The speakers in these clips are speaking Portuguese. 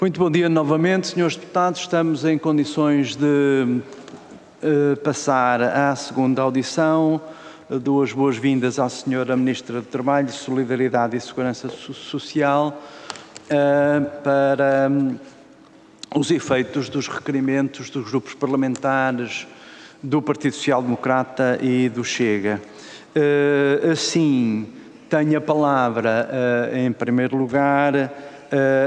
Muito bom dia novamente, senhores deputados. Estamos em condições de uh, passar à segunda audição. duas boas-vindas à senhora Ministra do Trabalho, Solidariedade e Segurança Social uh, para um, os efeitos dos requerimentos dos grupos parlamentares do Partido Social Democrata e do Chega. Uh, assim, tenho a palavra, em primeiro lugar,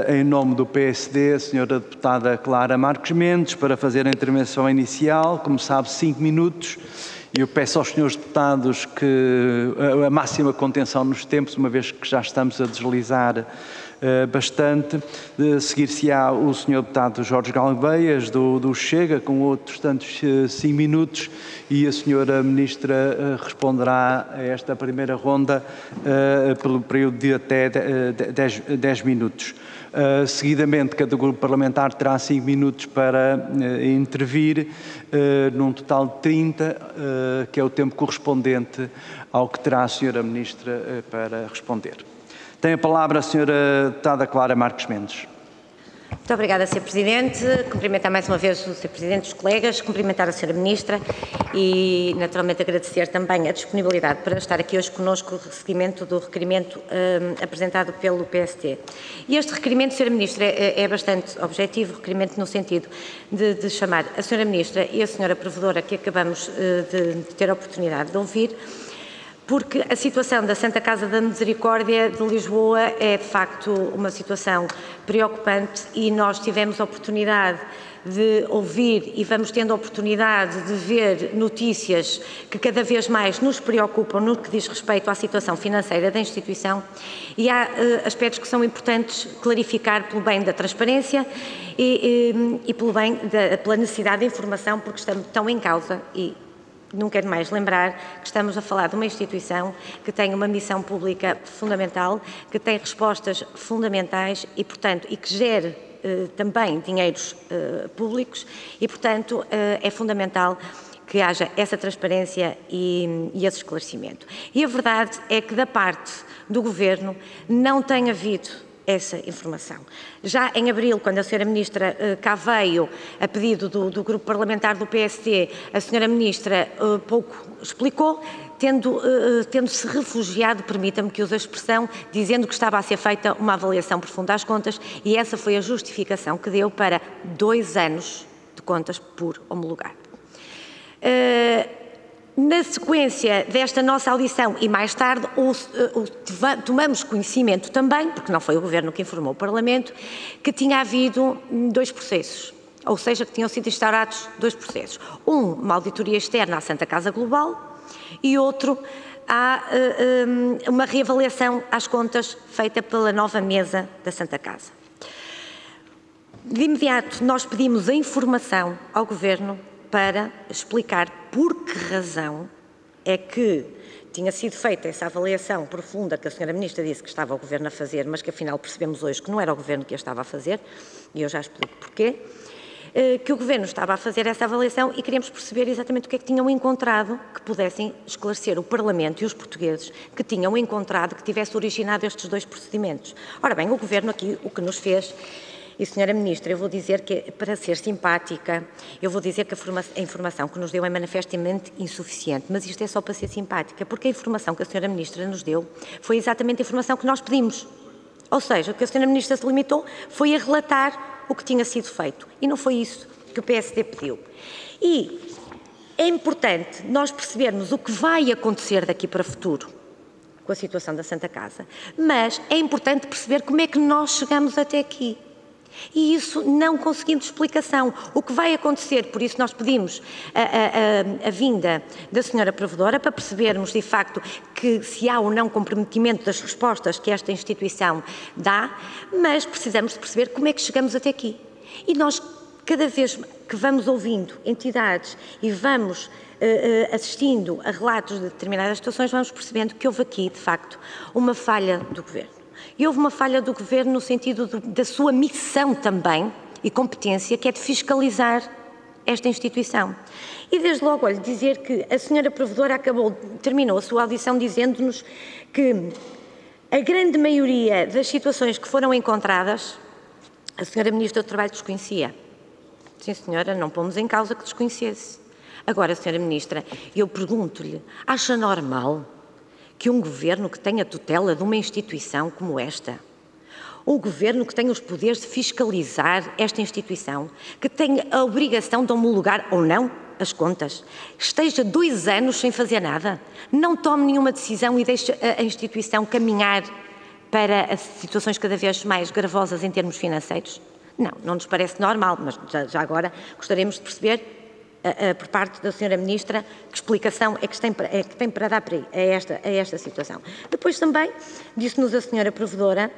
em nome do PSD, a senhora deputada Clara Marques Mendes, para fazer a intervenção inicial, como sabe, cinco minutos. E eu peço aos senhores deputados que a, a máxima contenção nos tempos, uma vez que já estamos a deslizar eh, bastante. De Seguir-se-á o Sr. Deputado Jorge Galveias, do, do Chega, com outros tantos uh, cinco minutos, e a Sra. Ministra uh, responderá a esta primeira ronda pelo período de até 10 minutos. Uh, seguidamente, cada grupo parlamentar terá 5 minutos para uh, intervir, uh, num total de 30, que é o tempo correspondente ao que terá a Sra. Ministra para responder. Tem a palavra a senhora deputada Clara Marques Mendes. Muito obrigada, Sr. Presidente. Cumprimentar mais uma vez o Sr. Presidente, os colegas, cumprimentar a Sra. Ministra e, naturalmente, agradecer também a disponibilidade para estar aqui hoje conosco no seguimento do requerimento um, apresentado pelo PST. E este requerimento, Sra. Ministra, é, é, bastante objetivo, requerimento no sentido de, de, chamar a Sra. Ministra e a Sra. Provedora, que acabamos uh, de, de ter a oportunidade de ouvir, porque a situação da Santa Casa da Misericórdia de Lisboa é, de facto, uma situação preocupante e nós tivemos a oportunidade de ouvir e vamos tendo a oportunidade de ver notícias que cada vez mais nos preocupam no que diz respeito à situação financeira da instituição e há uh, aspectos que são importantes clarificar pelo bem da transparência e, e, e pelo bem da pela necessidade de informação porque estamos tão em causa e não quero mais lembrar que estamos a falar de uma instituição que tem uma missão pública fundamental, que tem respostas fundamentais e, portanto, e que gere eh, também dinheiros eh, públicos e, portanto, eh, é fundamental que haja essa transparência e, e esse esclarecimento. E a verdade é que da parte do Governo não tem havido essa informação. Já em abril, quando a Sra. Ministra uh, cá veio, a pedido do, do, Grupo Parlamentar do PST, a Sra. Ministra uh, pouco explicou, tendo, uh, tendo-se refugiado, permita-me que use a expressão, dizendo que estava a ser feita uma avaliação profunda às contas e essa foi a justificação que deu para dois anos de contas por homologar. Uh, na sequência desta nossa audição e mais tarde, eh, tomamos conhecimento também, porque não foi o Governo que informou o Parlamento, que tinha havido dois processos, ou seja, que tinham sido instaurados dois processos. Um, uma auditoria externa à Santa Casa Global e outro, eh, eh, uma reavaliação às contas feita pela nova mesa da Santa Casa. De imediato, nós pedimos a informação ao Governo para explicar por que razão é que tinha sido feita essa avaliação profunda que a Sra. Ministra disse que estava o Governo a fazer, mas que afinal percebemos hoje que não era o Governo que a estava a fazer, e eu já explico porquê, eh, que o Governo estava a fazer essa avaliação e queríamos perceber exatamente o que é que tinham encontrado que pudessem esclarecer o Parlamento e os portugueses que tinham encontrado que tivesse originado estes dois procedimentos. Ora bem, o Governo aqui o que nos fez e, Senhora Ministra, eu vou dizer que, para ser simpática, eu vou dizer que a, informação que nos deu é manifestamente insuficiente, mas isto é só para ser simpática, porque a informação que a Senhora Ministra nos deu foi exatamente a informação que nós pedimos. Ou seja, o que a Senhora Ministra se limitou foi a relatar o que tinha sido feito. E não foi isso que o PSD pediu. E é importante nós percebermos o que vai acontecer daqui para o futuro com a situação da Santa Casa, mas é importante perceber como é que nós chegamos até aqui. E isso não conseguimos explicação. O que vai acontecer, por isso nós pedimos a, a, a, a, vinda da senhora provedora para percebermos de facto que se há ou não comprometimento das respostas que esta instituição dá, mas precisamos de perceber como é que chegamos até aqui. E nós, cada vez que vamos ouvindo entidades e vamos Uh, uh, assistindo a relatos de determinadas situações, vamos percebendo que houve aqui, de facto, uma falha do Governo. E houve uma falha do Governo no sentido do, da sua missão também e competência, que é de fiscalizar esta instituição. E desde logo, olha, dizer que a senhora provedora acabou, terminou a sua audição dizendo-nos que a grande maioria das situações que foram encontradas A senhora Ministra do Trabalho desconhecia. Sim, senhora, não pomos em causa que desconhecesse. Agora, senhora Ministra, eu pergunto-lhe, acha normal que um governo que tenha tutela de uma instituição como esta, um governo que tenha os poderes de fiscalizar esta instituição, que tenha a obrigação de homologar ou não as contas, esteja dois anos sem fazer nada, não tome nenhuma decisão e deixe a instituição caminhar para situações cada vez mais gravosas em termos financeiros? Não, não nos parece normal, mas já, agora gostaríamos de perceber por parte da Sra. Ministra, que explicação é que tem para, é que tem para dar para a esta, a esta situação. Depois também disse-nos a Sra. Provedora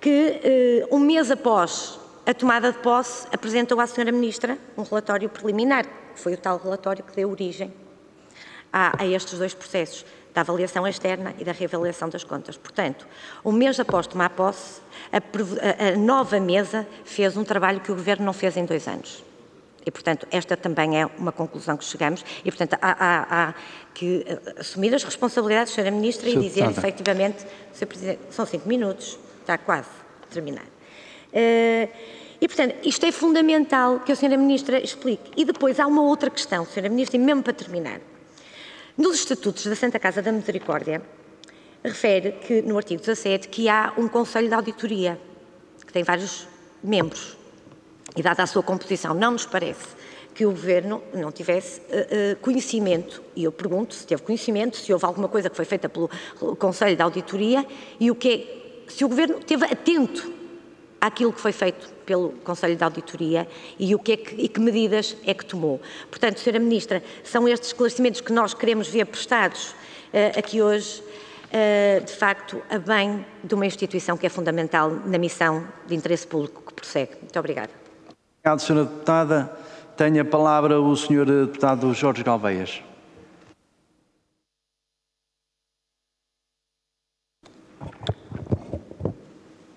que uh, um mês após a tomada de posse apresentou à Sra. Ministra um relatório preliminar, que foi o tal relatório que deu origem a, a estes dois processos da avaliação externa e da reavaliação das contas. Portanto, um mês após tomar posse, a, a nova mesa fez um trabalho que o Governo não fez em dois anos. E, portanto, esta também é uma conclusão que chegamos e, portanto, há, há, há que eh, assumir as responsabilidades, Sra. Ministra, e dizer, efetivamente, Sr. Presidente, são cinco minutos, está quase a terminar. Uh, e, portanto, isto é fundamental que a Sra. Ministra explique. E depois há uma outra questão, Sra. Ministra, e mesmo para terminar. Nos estatutos da Santa Casa da Misericórdia, refere que, no artigo 17, que há um Conselho de Auditoria, que tem vários membros. E dada a sua composição, não nos parece que o Governo não tivesse uh, conhecimento. E eu pergunto se teve conhecimento, se houve alguma coisa que foi feita pelo Conselho de Auditoria e o que é, se o Governo esteve atento àquilo que foi feito pelo Conselho de Auditoria e, o que, é que e que medidas é que tomou. Portanto, Sra. Ministra, são estes esclarecimentos que nós queremos ver prestados uh, aqui hoje, de facto, a bem de uma instituição que é fundamental na missão de interesse público que prossegue. Muito obrigada. Obrigado, Sra. Deputada. Tem a palavra o Sr. Deputado Jorge Galveias.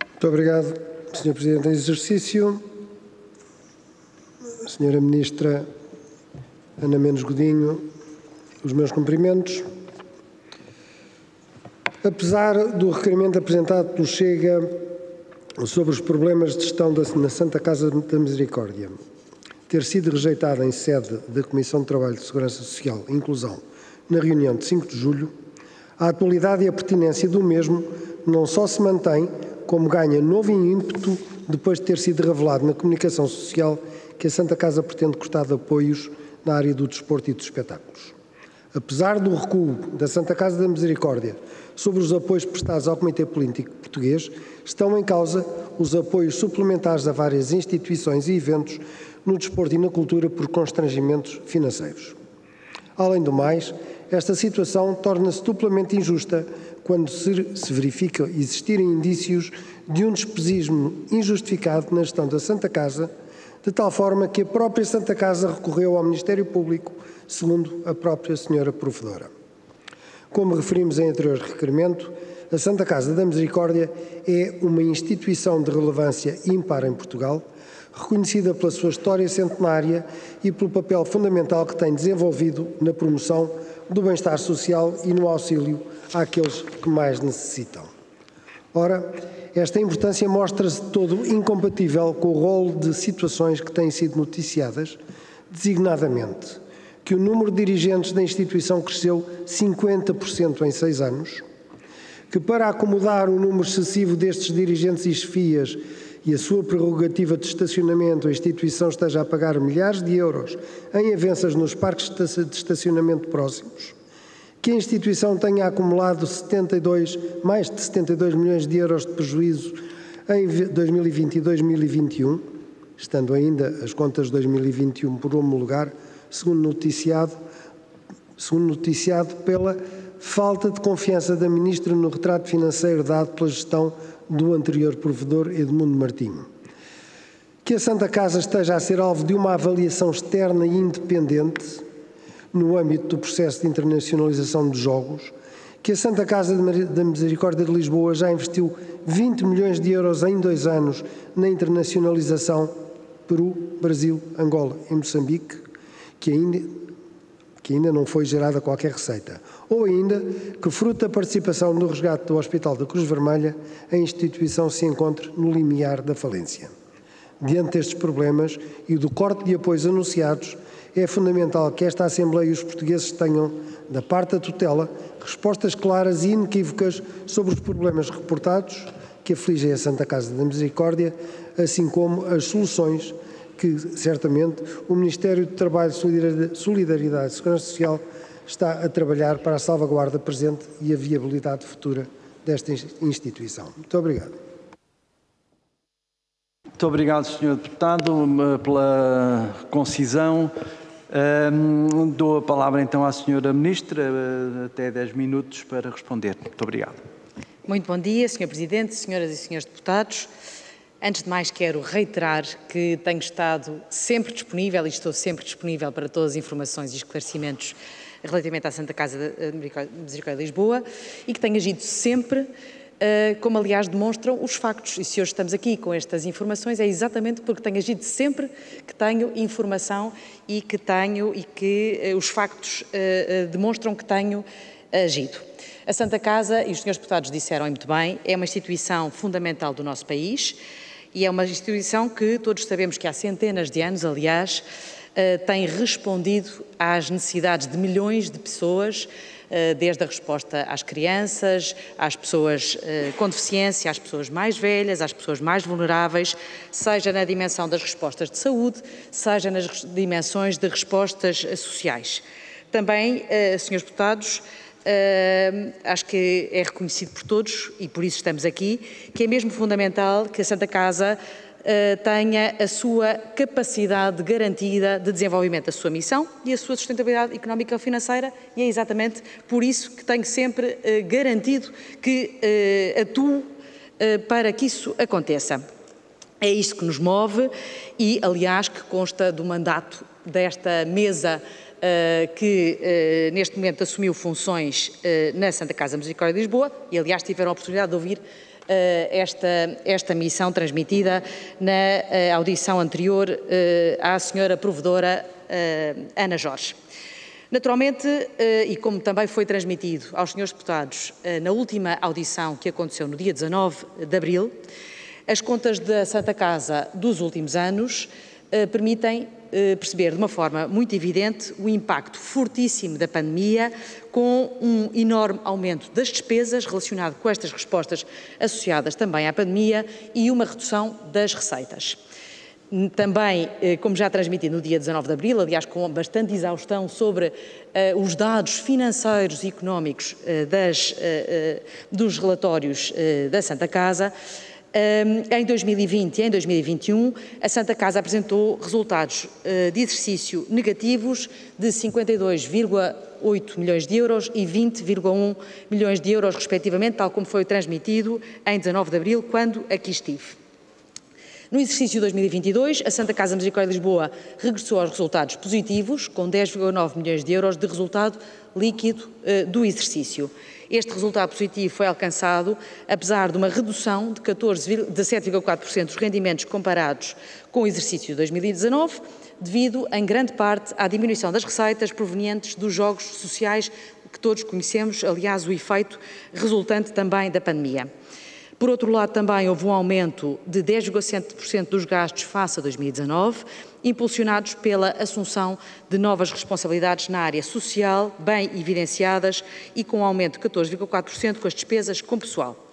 Muito obrigado. Sr. Presidente em exercício, Sra. Ministra Ana Menos Godinho, os meus cumprimentos. Apesar do requerimento apresentado pelo Chega sobre os problemas de gestão da, na Santa Casa da Misericórdia ter sido rejeitado em sede da Comissão de Trabalho de Segurança Social e Inclusão na reunião de 5 de julho, a atualidade e a pertinência do mesmo não só se mantém, como ganha novo ímpeto depois de ter sido revelado na comunicação social que a Santa Casa pretende cortar de apoios na área do desporto e dos espetáculos. Apesar do recuo da Santa Casa da Misericórdia sobre os apoios prestados ao Comitê Político Português, estão em causa os apoios suplementares a várias instituições e eventos no desporto e na cultura por constrangimentos financeiros. Além do mais, esta situação torna-se duplamente injusta quando se verifica existirem indícios de um despesismo injustificado na gestão da Santa Casa, de tal forma que a própria Santa Casa recorreu ao Ministério Público, segundo a própria senhora provedora. Como referimos em anterior requerimento, a Santa Casa da Misericórdia é uma instituição de relevância ímpar em Portugal, reconhecida pela sua história centenária e pelo papel fundamental que tem desenvolvido na promoção do bem-estar social e no auxílio àqueles que mais necessitam. Ora, esta importância mostra-se todo incompatível com o rol de situações que têm sido noticiadas, designadamente que o número de dirigentes da instituição cresceu 50% em seis anos, que para acomodar o número excessivo destes dirigentes e chefias e a sua prerrogativa de estacionamento, a instituição esteja a pagar milhares de euros em avanças nos parques de estacionamento próximos, que a instituição tenha acumulado 72, mais de 72 milhões de euros de prejuízo em 2020 e 2021, estando ainda as contas de 2021 por homologar, segundo noticiado, segundo noticiado pela falta de confiança da Ministra no retrato financeiro dado pela gestão do anterior provedor Edmundo Martinho. Que a Santa Casa esteja a ser alvo de uma avaliação externa e independente no âmbito do processo de internacionalização de jogos, que a Santa Casa da Misericórdia de Lisboa já investiu 20 milhões de euros em dois anos na internacionalização Peru, Brasil, Angola e Moçambique, que ainda, que ainda não foi gerada qualquer receita. Ou ainda que, fruto da participação no resgate do Hospital da Cruz Vermelha, a instituição se encontre no limiar da falência. Diante destes problemas e do corte de apoios anunciados, é fundamental que esta Assembleia e os portugueses tenham, da parte da tutela, respostas claras e inequívocas sobre os problemas reportados que afligem a Santa Casa da Misericórdia, assim como as soluções que, certamente, o Ministério do Trabalho, Solidariedade e Segurança Social está a trabalhar para a salvaguarda presente e a viabilidade futura desta instituição. Muito obrigado. Muito obrigado, Sr. Deputado, pela concisão. Um, dou a palavra então à Sra. Ministra, uh, até 10 minutos para responder. Muito obrigado. Muito bom dia, Sr. Presidente, Senhoras e Senhores Deputados. Antes de mais, quero reiterar que tenho estado sempre disponível e estou sempre disponível para todas as informações e esclarecimentos relativamente à Santa Casa de Misericórdia de Lisboa e que tenho agido sempre como aliás demonstram os factos. E se hoje estamos aqui com estas informações é exatamente porque tenho agido sempre que tenho informação e que tenho e que uh, os factos uh, demonstram que tenho agido. A Santa Casa, e os senhores deputados disseram muito bem, é uma instituição fundamental do nosso país e é uma instituição que todos sabemos que há centenas de anos, aliás, tem respondido às necessidades de milhões de pessoas desde a resposta às crianças, às pessoas eh, com deficiência, às pessoas mais velhas, às pessoas mais vulneráveis, seja na dimensão das respostas de saúde, seja nas dimensões de respostas eh, sociais. Também, senhores deputados, acho que é reconhecido por todos, e por isso estamos aqui, que é mesmo fundamental que a Santa Casa eh, tenha a sua capacidade garantida de desenvolvimento da sua missão e a sua sustentabilidade económica e financeira e é exatamente por isso que tenho sempre uh, garantido que uh, atuo para que isso aconteça. É isso que nos move e, aliás, que consta do mandato desta mesa que neste momento assumiu funções na Santa Casa Misericórdia de Lisboa e, aliás, tiveram a oportunidade de ouvir eh, esta, esta missão transmitida na eh, audição anterior eh, à senhora provedora Ana Jorge. Naturalmente, e como também foi transmitido aos senhores deputados na última audição que aconteceu no dia 19 de abril, as contas da Santa Casa dos últimos anos permitem eh, perceber de uma forma muito evidente o impacto fortíssimo da pandemia, com um enorme aumento das despesas relacionado com estas respostas associadas também à pandemia e uma redução das receitas. Também, eh, como já transmiti no dia 19 de abril, aliás, com bastante exaustão sobre uh, os dados financeiros e económicos uh, das, uh, dos relatórios da Santa Casa, em 2020 e em 2021, a Santa Casa apresentou resultados eh, de exercício negativos de 52,8 milhões de euros e 20,1 milhões de euros, respectivamente, tal como foi transmitido em 19 de abril, quando aqui estive. No exercício de 2022, a Santa Casa Misericórdia de Lisboa regressou aos resultados positivos, com 10,9 milhões de euros de resultado líquido uh, do exercício. Este resultado positivo foi alcançado apesar de uma redução de, 14, de 7,4% dos rendimentos comparados com o exercício de 2019, devido em grande parte à diminuição das receitas provenientes dos jogos sociais que todos conhecemos, aliás, o efeito resultante também da pandemia. Por outro lado, também houve um aumento de 10,7% dos gastos face a 2019, impulsionados pela assunção de novas responsabilidades na área social, bem evidenciadas, e com um aumento de 14,4% com as despesas com pessoal.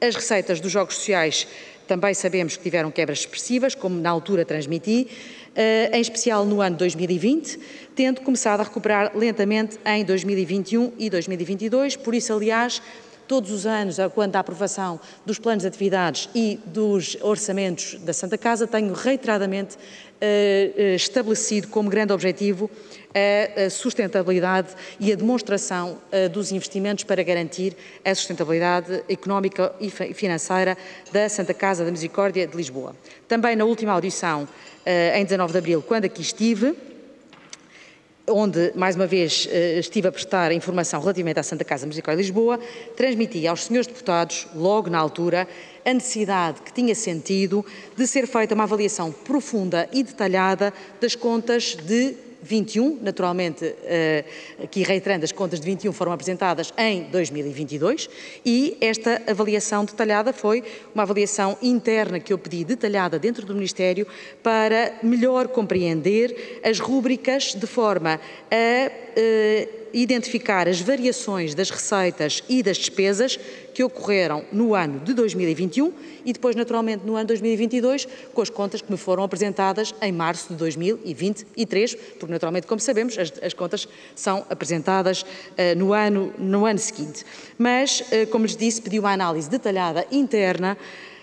As receitas dos jogos sociais também sabemos que tiveram quebras expressivas, como na altura transmiti, eh, em especial no ano 2020, tendo começado a recuperar lentamente em 2021 e 2022. Por isso, aliás, todos os anos, quanto à aprovação dos planos de atividades e dos orçamentos da Santa Casa, tenho reiteradamente uh, estabelecido como grande objetivo a sustentabilidade e a demonstração uh, dos investimentos para garantir a sustentabilidade económica e financeira da Santa Casa da Misericórdia de Lisboa. Também na última audição, em 19 de abril, quando aqui estive, onde, mais uma vez, eh, estive a prestar informação relativamente à Santa Casa Misericórdia de Lisboa, transmiti aos senhores deputados, logo na altura, a necessidade que tinha sentido de ser feita uma avaliação profunda e detalhada das contas de 21. Naturalmente, eh, aqui reiterando, as contas de 21 foram apresentadas em 2022 e esta avaliação detalhada foi uma avaliação interna que eu pedi detalhada dentro do Ministério para melhor compreender as rúbricas de forma a identificar as variações das receitas e das despesas que ocorreram no ano de 2021 e depois, naturalmente, no ano de 2022, com as contas que me foram apresentadas em março de 2023, porque, naturalmente, como sabemos, as, as contas são apresentadas uh, no, ano, no ano seguinte. Mas, uh, como lhes disse, pedi uma análise detalhada interna eh,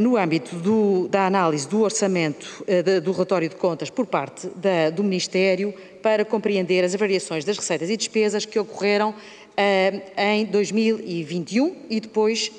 no âmbito do, da análise do orçamento uh, do relatório de contas por parte da, do Ministério para compreender as variações das receitas e despesas que ocorreram uh, em 2021 e depois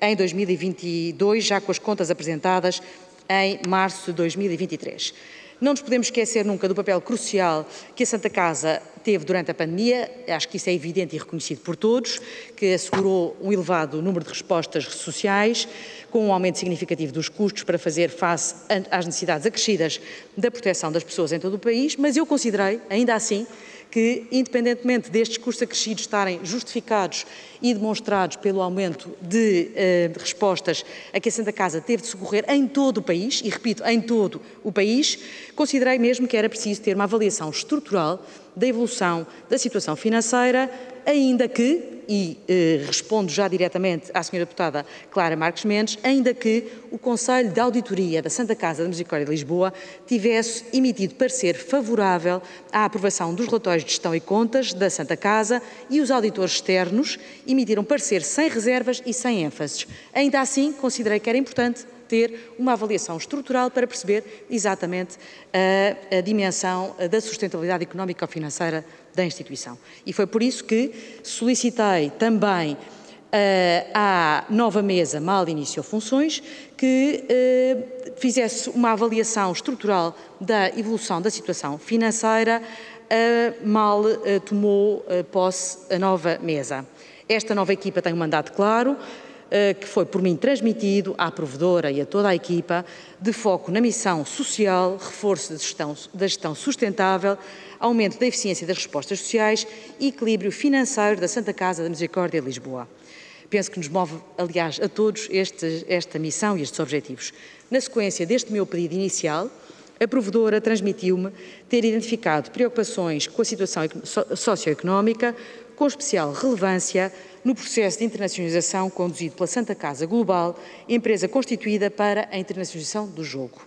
em 2022, já com as contas apresentadas em março de 2023. Não nos podemos esquecer nunca do papel crucial que a Santa Casa teve durante a pandemia, acho que isso é evidente e reconhecido por todos, que assegurou um elevado número de respostas sociais, com um aumento significativo dos custos para fazer face às necessidades acrescidas da proteção das pessoas em todo o país, mas eu considerei, ainda assim, que, independentemente destes custos acrescidos estarem justificados e demonstrados pelo aumento de, de, respostas a que a Santa Casa teve de socorrer em todo o país, e repito, em todo o país, considerei mesmo que era preciso ter uma avaliação estrutural da evolução da situação financeira, ainda que e eh, respondo já diretamente à Sra. Deputada Clara Marques Mendes, ainda que o Conselho de Auditoria da Santa Casa da Misericórdia de Lisboa tivesse emitido parecer favorável à aprovação dos relatórios de gestão e contas da Santa Casa e os auditores externos emitiram parecer sem reservas e sem ênfases. Ainda assim, considerei que era importante ter uma avaliação estrutural para perceber exatamente a, a dimensão da sustentabilidade económica ou financeira da instituição. E foi por isso que solicitei também uh, à nova mesa, mal iniciou funções, que uh, fizesse uma avaliação estrutural da evolução da situação financeira, uh, mal tomou posse a nova mesa. Esta nova equipa tem um mandato claro, eh, que foi por mim transmitido à provedora e a toda a equipa, de foco na missão social, reforço da gestão, da gestão sustentável, aumento da eficiência das respostas sociais e equilíbrio financeiro da Santa Casa da Misericórdia de Lisboa. Penso que nos move, aliás, a todos este, esta missão e estes objetivos. Na sequência deste meu pedido inicial, a provedora transmitiu-me ter identificado preocupações com a situação socioeconómica, com especial relevância no processo de internacionalização conduzido pela Santa Casa Global, empresa constituída para a internacionalização do jogo.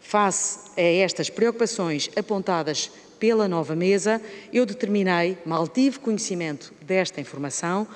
Face a estas preocupações apontadas pela nova mesa, eu determinei, mal tive conhecimento desta informação,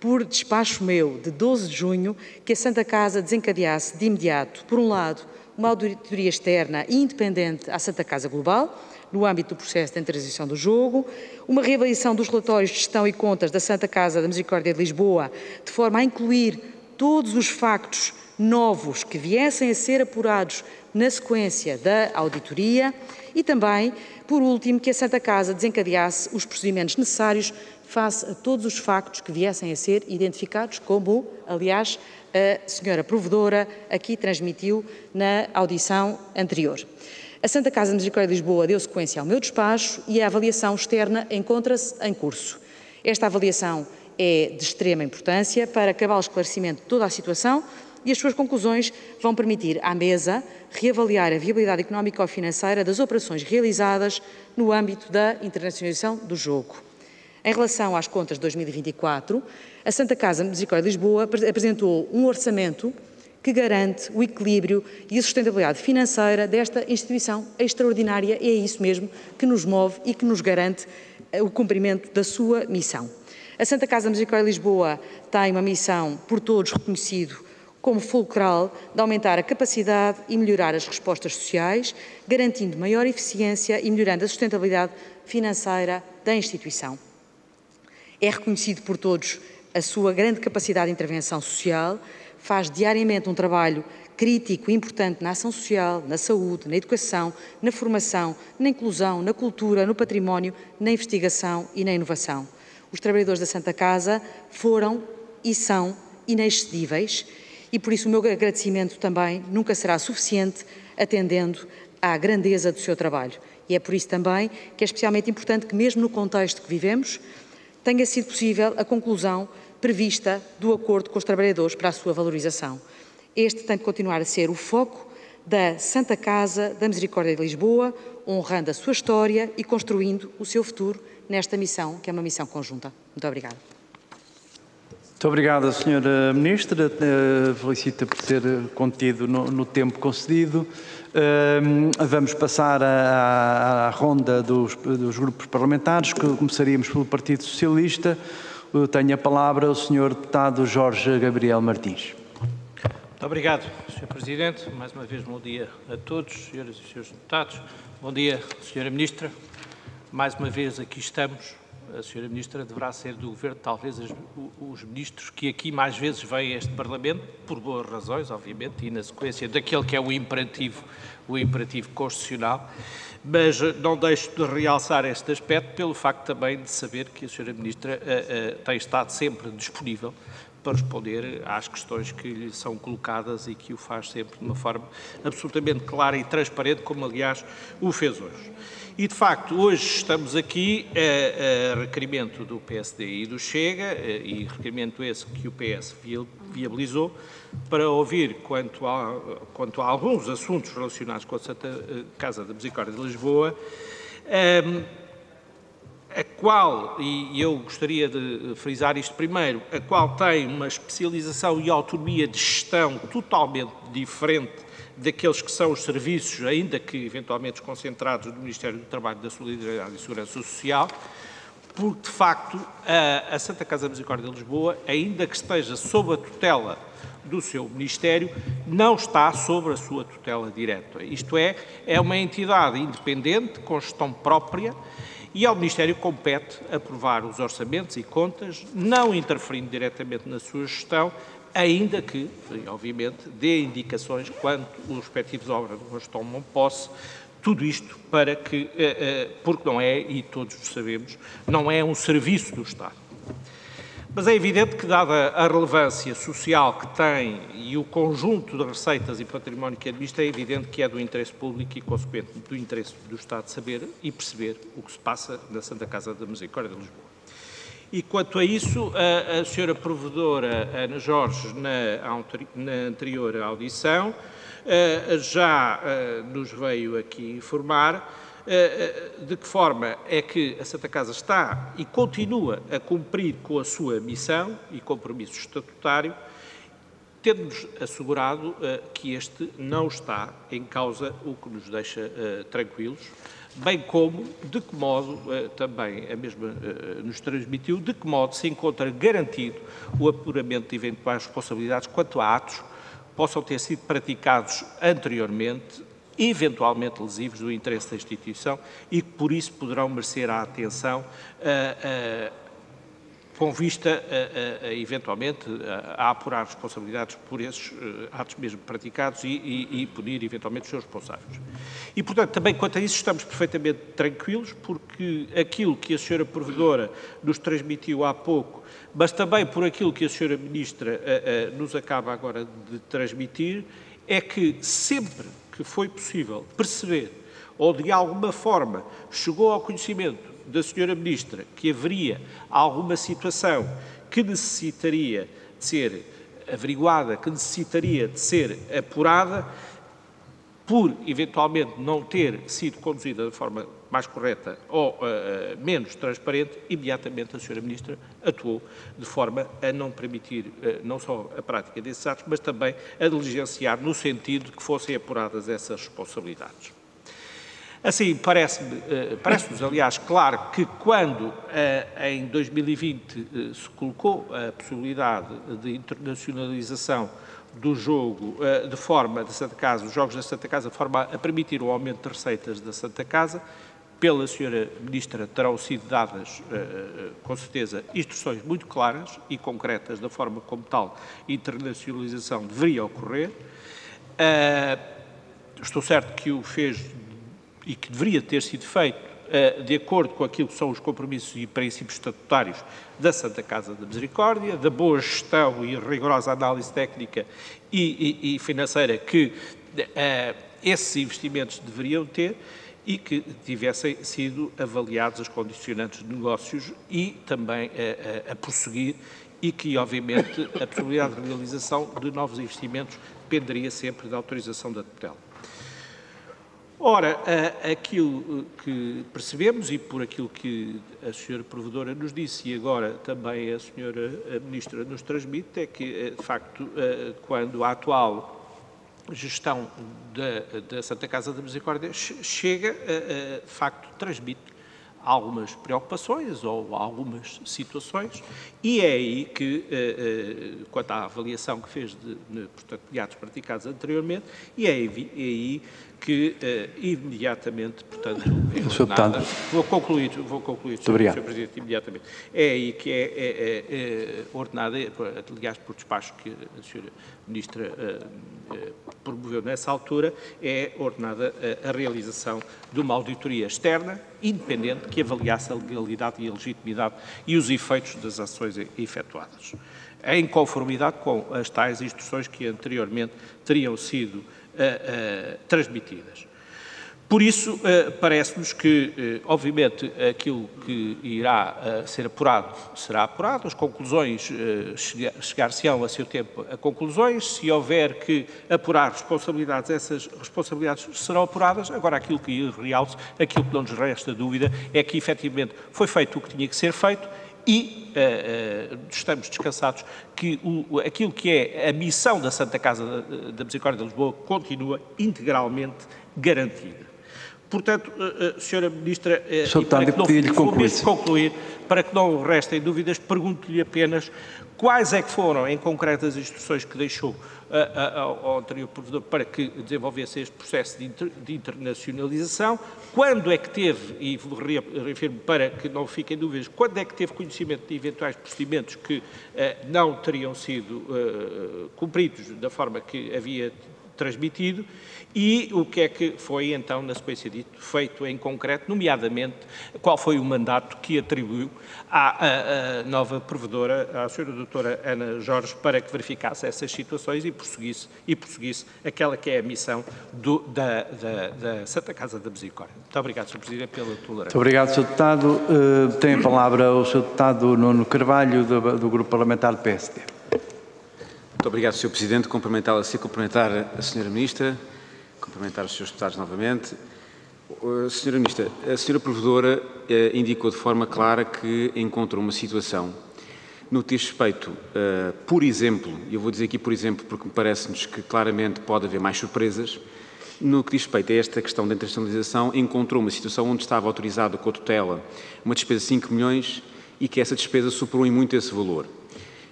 por despacho meu de 12 de junho, que a Santa Casa desencadeasse de imediato, por um lado, uma auditoria externa independente à Santa Casa Global, no âmbito do processo de transição do jogo, uma reavaliação dos relatórios de gestão e contas da Santa Casa da Misericórdia de Lisboa, de forma a incluir todos os factos novos que viessem a ser apurados na sequência da auditoria e também, por último, que a Santa Casa desencadeasse os procedimentos necessários face a todos os factos que viessem a ser identificados, como, aliás, a senhora provedora aqui transmitiu na audição anterior. A Santa Casa de Misericórdia de Lisboa deu sequência ao meu despacho e a avaliação externa encontra-se em curso. Esta avaliação é de extrema importância para acabar o esclarecimento de toda a situação e as suas conclusões vão permitir à mesa reavaliar a viabilidade económica ou financeira das operações realizadas no âmbito da internacionalização do jogo. Em relação às contas de 2024, a Santa Casa Misericórdia de Lisboa apresentou um orçamento que garante o equilíbrio e a sustentabilidade financeira desta instituição extraordinária. E é isso mesmo que nos move e que nos garante eh, o cumprimento da sua missão. A Santa Casa Misericórdia de Lisboa tem uma missão por todos reconhecido como fulcral de aumentar a capacidade e melhorar as respostas sociais, garantindo maior eficiência e melhorando a sustentabilidade financeira da instituição. É reconhecido por todos a sua grande capacidade de intervenção social, faz diariamente um trabalho crítico e importante na ação social, na saúde, na educação, na formação, na inclusão, na cultura, no património, na investigação e na inovação. Os trabalhadores da Santa Casa foram e são inexcedíveis e por isso o meu agradecimento também nunca será suficiente atendendo à grandeza do seu trabalho. E é por isso também que é especialmente importante que, mesmo no contexto que vivemos, tenha sido possível a conclusão prevista do acordo com os trabalhadores para a sua valorização. Este tem de continuar a ser o foco da Santa Casa da Misericórdia de Lisboa, honrando a sua história e construindo o seu futuro nesta missão, que é uma missão conjunta. Muito obrigada. Muito obrigada, Sra. Ministra. Uh, felicito por ter contido no, no tempo concedido. Vamos passar à, à ronda dos, dos, grupos parlamentares. Começaríamos pelo Partido Socialista. Tenho a palavra o Sr. Deputado Jorge Gabriel Martins. Muito obrigado, Sr. Presidente. Mais uma vez, bom dia a todos, senhoras e senhores deputados. Bom dia, Sra. Ministra. Mais uma vez aqui estamos a Sra. Ministra deverá ser do Governo, talvez os ministros que aqui mais vezes vêm a este Parlamento, por boas razões, obviamente, e na sequência daquele que é o imperativo, o imperativo constitucional, mas eh, não deixo de realçar este aspecto pelo facto também de saber que a Sra. Ministra uh, uh, tem estado sempre disponível para responder às questões que lhe são colocadas e que o faz sempre de uma forma absolutamente clara e transparente, como aliás o fez hoje. E, de facto, hoje estamos aqui a, requerimento do PSD e do Chega, e requerimento esse que o PS viabilizou, para ouvir quanto a, quanto a alguns assuntos relacionados com a Santa eh, Casa da Misericórdia de Lisboa, a qual, e eu gostaria de frisar isto primeiro, a qual tem uma especialização e autonomia de gestão totalmente diferente daqueles que são os serviços, ainda que eventualmente concentrados no Ministério do Trabalho, da Solidariedade e Segurança Social, porque, de facto, a Santa Casa Misericórdia de Lisboa, ainda que esteja sob a tutela do seu Ministério, não está sob a sua tutela direta. Isto é, é uma entidade independente, com gestão própria, e ao Ministério compete aprovar os orçamentos e contas, não interferindo diretamente na sua gestão, ainda que, obviamente, dê indicações quanto os respectivos órgãos tomam posse, tudo isto para que, eh, eh, porque não é, e todos sabemos, não é um serviço do Estado. Mas é evidente que, dada a relevância social que tem e o conjunto de receitas e património que administra, é evidente que é do interesse público e, consequente, do interesse do Estado saber e perceber o que se passa na Santa Casa da Misericórdia de Lisboa. E quanto a isso, a, a senhora provedora Ana Jorge, na, na anterior audição, eh, já eh, nos veio aqui informar de que forma é que a Santa Casa está e continua a cumprir com a sua missão e compromisso estatutário, tendo-nos assegurado que este não está em causa, o que nos deixa tranquilos, bem como de que modo, eh, também a mesma eh, nos transmitiu, de que modo se encontra garantido o apuramento de eventuais responsabilidades quanto a atos possam ter sido praticados anteriormente, eventualmente lesivos do interesse da instituição e que por isso poderão merecer a atenção uh, uh, com vista, a, eventualmente, a, apurar responsabilidades por esses atos mesmo praticados e, e, e, punir, eventualmente, os seus responsáveis. E, portanto, também quanto a isso estamos perfeitamente tranquilos, porque aquilo que a senhora Provedora nos transmitiu há pouco, mas também por aquilo que a senhora Ministra nos acaba agora de transmitir, é que sempre que foi possível perceber ou de alguma forma chegou ao conhecimento da senhora Ministra que haveria alguma situação que necessitaria de ser averiguada, que necessitaria de ser apurada, por eventualmente não ter sido conduzida de forma mais correta ou uh, menos transparente, imediatamente a Sra. Ministra atuou de forma a não permitir uh, não só a prática desses atos, mas também a diligenciar no sentido de que fossem apuradas essas responsabilidades. Assim, parece-nos, aliás, claro que quando em 2020 eh, se colocou a possibilidade de internacionalização do jogo de forma da Santa Casa, os jogos da Santa Casa, de forma a permitir o aumento de receitas da Santa Casa, pela Sra. Ministra terão sido dadas, com certeza, instruções muito claras e concretas da forma como tal internacionalização deveria ocorrer. Estou certo que o fez e que deveria ter sido feito de acordo com aquilo que são os compromissos e princípios estatutários da Santa Casa da Misericórdia, da boa gestão e rigorosa análise técnica e, e, e financeira que esses investimentos deveriam ter e que tivessem sido avaliados as condicionantes de negócios e também a, a, a prosseguir e que, obviamente, a possibilidade de realização de novos investimentos dependeria sempre da autorização da tutela. Ora, aquilo que percebemos e por aquilo que a senhora provedora nos disse e agora também a senhora ministra nos transmite é que, eh, de facto, eh, quando a atual gestão da, Santa Casa da Misericórdia chega, de facto, transmite algumas preocupações ou algumas situações e é aí que, quanto à avaliação que fez de, de portanto, de atos praticados anteriormente, e é aí, é aí que uh, imediatamente, portanto, é ordenada, vou concluir, vou concluir, Sr. Sr. Presidente, imediatamente, é aí que é, é, é, é ordenada, aliás, por despacho que a Sra. Ministra uh, promoveu nessa altura, é ordenada a realização de uma auditoria externa, independente, que avaliasse a legalidade e a legitimidade e os efeitos das ações efetuadas, em conformidade com as tais instruções que anteriormente teriam sido uh, transmitidas. Por isso, uh, parece-nos que, obviamente, aquilo que irá ser apurado será apurado, as conclusões chegar-se-ão a seu tempo a conclusões, se houver que apurar responsabilidades, essas responsabilidades serão apuradas. Agora, aquilo que realço, aquilo que não nos resta dúvida, é que, efetivamente, foi feito o que tinha que ser feito e uh, uh, estamos descansados que o, aquilo que é a missão da Santa Casa da, da Misericórdia de Lisboa continua integralmente garantida. Portanto, uh, Sra. Ministra, uh, para que não, concluir. concluir, para que não restem dúvidas, pergunto-lhe apenas quais é que foram, em concreto, as instruções que deixou ao anterior provedor para que desenvolvesse este processo de, inter, de, internacionalização, quando é que teve, e reafirmo para que não fiquem dúvidas, quando é que teve conhecimento de eventuais procedimentos que não teriam sido cumpridos da forma que havia transmitido e o que é que foi então, na sequência dito, feito em concreto, nomeadamente qual foi o mandato que atribuiu à, à, à nova provedora, à senhora doutora Ana Jorge, para que verificasse essas situações e prosseguisse, e prosseguisse aquela que é a missão do, da, da, da, Santa Casa da Misericórdia. Muito obrigado, Sr. Presidente, pela tolerância. Muito obrigado, Sr. Deputado. Uh, tem a palavra o Sr. Deputado Nuno Carvalho, do, do Grupo Parlamentar do PSD. Muito obrigado, Sr. Presidente. Cumprimentá-la a cumprimentar a Sra. Ministra, cumprimentar os Srs. Deputados novamente. Sra. Ministra, a Sra. Provedora eh, indicou de forma clara que encontrou uma situação no que diz respeito, uh, por exemplo, e eu vou dizer aqui por exemplo porque parece-nos que claramente pode haver mais surpresas, no que diz respeito a esta questão da internacionalização, encontrou uma situação onde estava autorizado com a tutela uma despesa de 5 milhões e que essa despesa superou em muito esse valor.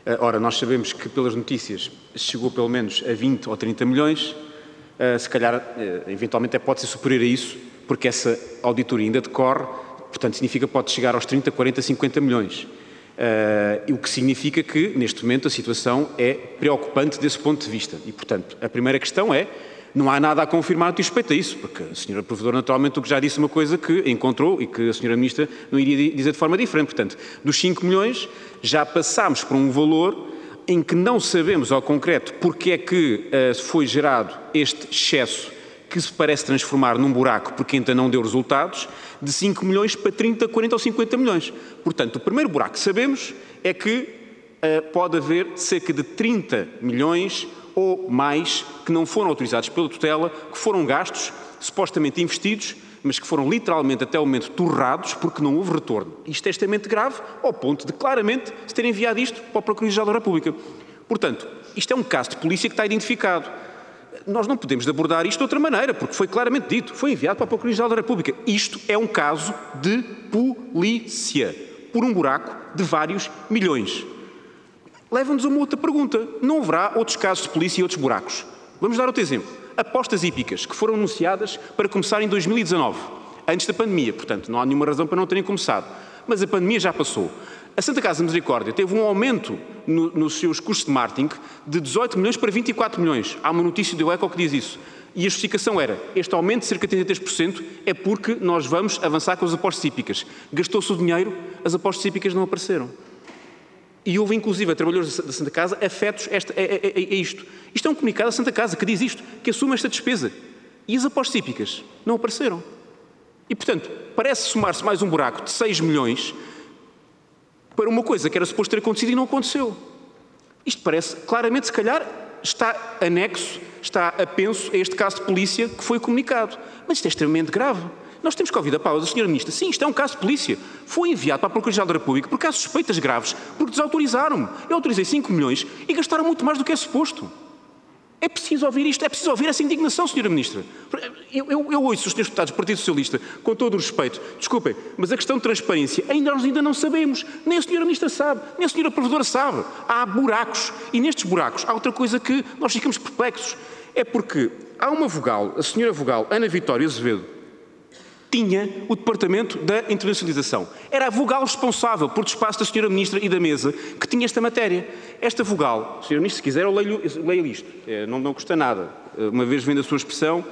Eh, ora, nós sabemos que pelas notícias chegou pelo menos a 20 ou 30 milhões, eh, se calhar eh, eventualmente é pode ser superior a isso, porque essa auditoria ainda decorre, portanto significa que pode chegar aos 30, 40, 50 milhões. Uh, o que significa que, neste momento, a situação é preocupante desse ponto de vista. E, portanto, a primeira questão é não há nada a confirmar no respeito a isso, porque a senhora Provedora, naturalmente, o que já disse uma coisa que encontrou e que a senhora Ministra não iria dizer de forma diferente. Portanto, dos 5 milhões, já passámos por um valor em que não sabemos ao concreto porque é que uh, foi gerado este excesso que se parece transformar num buraco porque ainda não deu resultados, de 5 milhões para 30, 40 ou 50 milhões. Portanto, o primeiro buraco que sabemos é que uh, pode haver cerca de 30 milhões ou mais que não foram autorizados pela tutela, que foram gastos, supostamente investidos, mas que foram literalmente até o momento torrados porque não houve retorno. Isto é extremamente grave, ao ponto de claramente se ter enviado isto para o Procurador-Geral da República. Portanto, isto é um caso de polícia que está identificado. Nós não podemos abordar isto de outra maneira, porque foi claramente dito, foi enviado para a Procuradoria-Geral da República. Isto é um caso de polícia, por um buraco de vários milhões leva-nos a uma outra pergunta. Não haverá outros casos de polícia e outros buracos? Vamos dar outro exemplo. Apostas hípicas que foram anunciadas para começar em 2019, antes da pandemia, portanto, não há nenhuma razão para não terem começado. Mas a pandemia já passou. A Santa Casa de Misericórdia teve um aumento no, nos seus custos de marketing de 18 milhões para 24 milhões. Há uma notícia do ECO que diz isso. E a justificação era, este aumento de cerca de 33% é porque nós vamos avançar com as apostas hípicas. Gastou-se o dinheiro, as apostas hípicas não apareceram. E houve, inclusive, a trabalhadores da Santa Casa afetos esta, a, a, a, isto. Isto é um comunicado da Santa Casa que diz isto, que assume esta despesa. E as apostas hípicas não apareceram. E, portanto, parece somar-se mais um buraco de 6 milhões para uma coisa que era suposto ter acontecido e não aconteceu. Isto parece claramente, se calhar, está anexo, está apenso a este caso de polícia que foi comunicado. Mas isto é extremamente grave. Nós temos que ouvir da pausa, Sra. Ministra. Sim, isto é um caso de polícia. Foi enviado para a Procuradoria-Geral da República por casos suspeitas graves, porque desautorizaram-me. Eu autorizei 5 milhões e gastaram muito mais do que é suposto. É preciso ouvir isto, é preciso ouvir essa indignação, Sra. Ministra. Eu, eu, eu ouço os senhores deputados do Partido Socialista, com todo o respeito, desculpem, mas a questão de transparência, ainda nós ainda não sabemos, nem a Sra. Ministra sabe, nem a Sra. Provedora sabe. Há buracos, e nestes buracos há outra coisa que nós ficamos perplexos, é porque há uma vogal, a Sra. Vogal Ana Vitória Azevedo, tinha o Departamento da Internacionalização. Era a vogal responsável por despacho da Sra. Ministra e da Mesa que tinha esta matéria. Esta vogal, Sra. Ministra, se quiser, eu leio, leio isto. É, não, não custa nada. Uma vez vendo a sua expressão,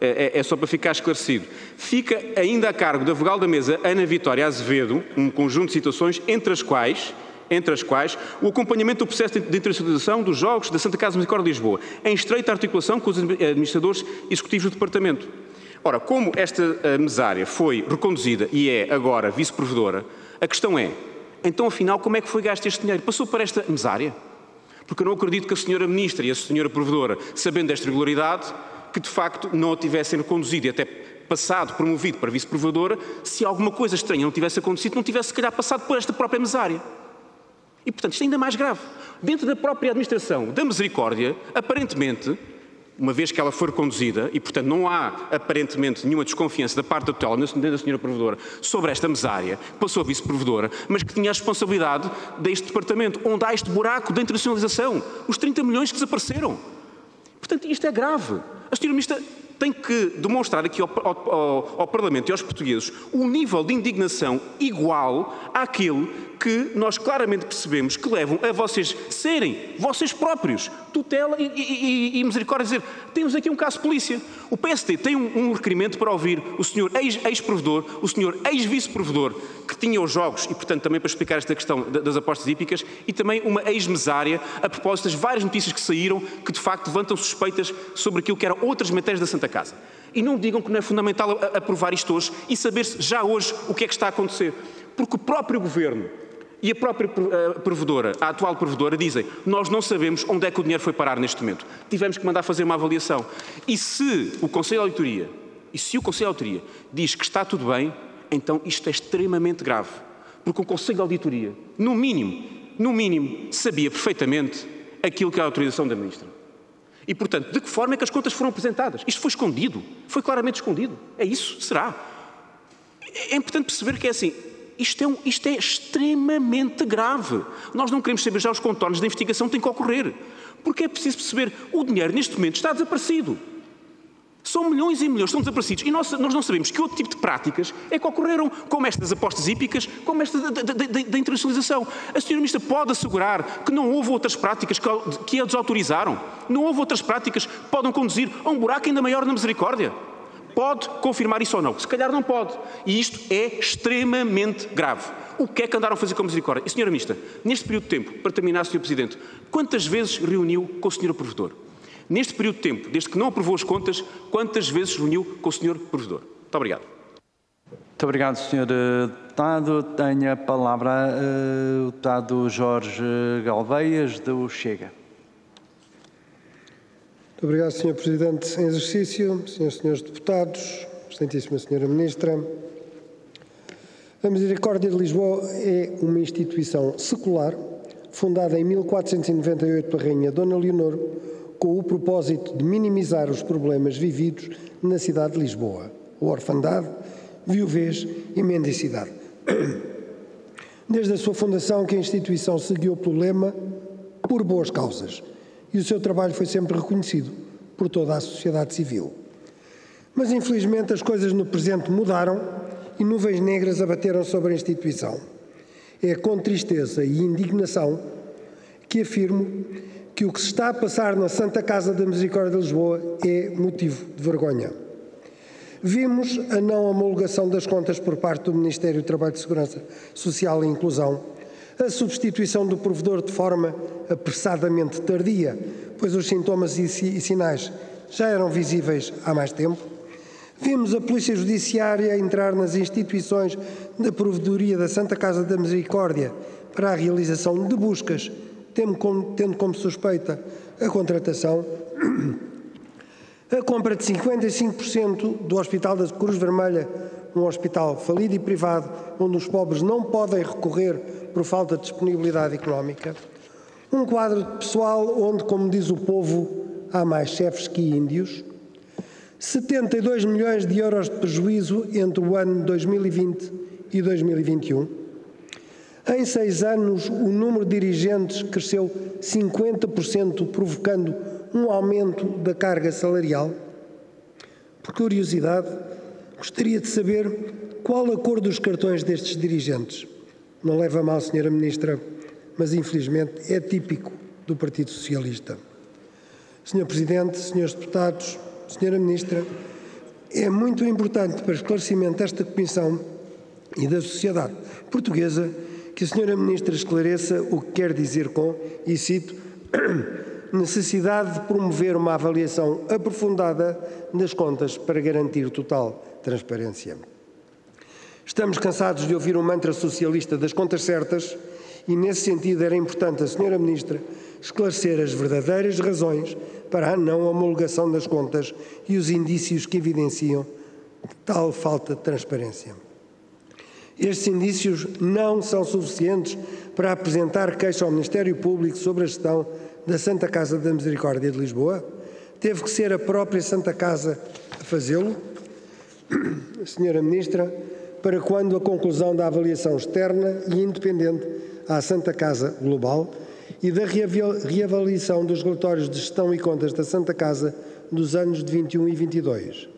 é, é, é, só para ficar esclarecido. Fica ainda a cargo da vogal da Mesa, Ana Vitória Azevedo, um conjunto de situações, entre as quais entre as quais o acompanhamento do processo de internacionalização dos Jogos da Santa Casa Misericórdia de Lisboa, em estreita articulação com os administradores executivos do Departamento. Ora, como esta eh, mesária foi reconduzida e é agora vice-provedora, a questão é, então afinal como é que foi gasto este dinheiro? Passou para esta mesária? Porque eu não acredito que a senhora ministra e a senhora provedora, sabendo desta irregularidade, que de facto não a tivessem reconduzido e até passado, promovido para vice-provedora, se alguma coisa estranha não tivesse acontecido, não tivesse se calhar passado por esta própria mesária. E portanto isto é ainda mais grave. Dentro da própria administração da misericórdia, aparentemente, uma vez que ela for conduzida, e portanto não há aparentemente nenhuma desconfiança da parte da tutela, da senhora provedora, sobre esta mesária, passou a vice-provedora, mas que tinha a responsabilidade deste departamento, onde há este buraco da internacionalização, os 30 milhões que desapareceram. Portanto, isto é grave. A senhora ministra tem que demonstrar aqui ao, ao, ao, Parlamento e aos portugueses um nível de indignação igual àquele que nós claramente percebemos que levam a vocês serem vocês próprios tutela e, e, e misericórdia dizer temos aqui um caso de polícia. O PST tem um, um requerimento para ouvir o senhor ex-provedor, ex o senhor ex-vice-provedor que tinha os jogos e, portanto, também para explicar esta questão das apostas hípicas e também uma ex-mesária a propósito das várias notícias que saíram que, de facto, levantam suspeitas sobre aquilo que eram outras matérias da Santa Casa. E não digam que não é fundamental aprovar isto hoje e saber-se já hoje o que é que está a acontecer. Porque o próprio Governo e a própria eh, provedora, a atual provedora, dizem nós não sabemos onde é que o dinheiro foi parar neste momento. Tivemos que mandar fazer uma avaliação. E se o Conselho de Auditoria, e se o Conselho de Auditoria diz que está tudo bem, então isto é extremamente grave. Porque o Conselho de Auditoria, no mínimo, no mínimo, sabia perfeitamente aquilo que é a autorização da Ministra. E, portanto, de que forma é que as contas foram apresentadas? Isto foi escondido. Foi claramente escondido. É isso? Será? É importante perceber que é assim, isto é, um, isto é extremamente grave. Nós não queremos saber já os contornos da investigação que tem que ocorrer. Porque é preciso perceber, o dinheiro neste momento está desaparecido. São milhões e milhões estão desaparecidos. E nós, nós, não sabemos que outro tipo de práticas é que ocorreram, como estas apostas hípicas, como esta da, internacionalização. A senhora Ministra pode assegurar que não houve outras práticas que, que a desautorizaram? Não houve outras práticas que podem conduzir a um buraco ainda maior na misericórdia? Pode confirmar isso ou não? Se calhar não pode. E isto é extremamente grave. O que é que andaram a fazer com a misericórdia? E, Sra. Ministra, neste período de tempo, para terminar, Sr. Presidente, quantas vezes reuniu com o Sr. Provedor? Neste período de tempo, desde que não aprovou as contas, quantas vezes reuniu com o Sr. Provedor? Muito obrigado. Muito obrigado, Sr. Deputado. Tenho a palavra uh, o deputado Jorge Galveias, do Chega. Muito obrigado, Sr. Presidente em exercício, Srs. e Senhores Deputados, Excelentíssima Sra. Ministra. A Misericórdia de Lisboa é uma instituição secular, fundada em 1498 pela Rainha Dona Leonor, com o propósito de minimizar os problemas vividos na cidade de Lisboa, a orfandade, viuvez e mendicidade. Desde a sua fundação que a instituição seguiu o problema por boas causas e o seu trabalho foi sempre reconhecido por toda a sociedade civil. Mas, infelizmente, as coisas no presente mudaram e nuvens negras abateram sobre a instituição. É com tristeza e indignação que afirmo que o que se está a passar na Santa Casa da Misericórdia de Lisboa é motivo de vergonha. Vimos a não homologação das contas por parte do Ministério do Trabalho de Segurança Social e Inclusão a substituição do provedor de forma apressadamente tardia, pois os sintomas e sinais já eram visíveis há mais tempo. Vimos a Polícia Judiciária entrar nas instituições da Provedoria da Santa Casa da Misericórdia para a realização de buscas, tendo como, suspeita a contratação, a compra de 55% do Hospital da Cruz Vermelha, um hospital falido e privado, onde os pobres não podem recorrer por falta de disponibilidade económica. Um quadro de pessoal onde, como diz o povo, há mais chefes que índios. 72 milhões de euros de prejuízo entre o ano 2020 e 2021. Em seis anos, o número de dirigentes cresceu 50%, provocando um aumento da carga salarial. Por curiosidade, gostaria de saber qual a cor dos cartões destes dirigentes. Não leva mal, Senhora Ministra, mas infelizmente é típico do Partido Socialista. Senhor Presidente, Senhores Deputados, Senhora Ministra, é muito importante para esclarecimento desta Comissão e da sociedade portuguesa que a Senhora Ministra esclareça o que quer dizer com, e cito, necessidade de promover uma avaliação aprofundada das contas para garantir total transparência. Estamos cansados de ouvir o mantra socialista das contas certas e, nesse sentido, era importante a Senhora Ministra esclarecer as verdadeiras razões para a não homologação das contas e os indícios que evidenciam tal falta de transparência. Estes indícios não são suficientes para apresentar queixa ao Ministério Público sobre a gestão da Santa Casa da Misericórdia de Lisboa? Teve que ser a própria Santa Casa a fazê-lo? Senhora Ministra, para quando a conclusão da avaliação externa e independente à Santa Casa Global e da reavaliação dos relatórios de gestão e contas da Santa Casa dos anos de 21 e 22.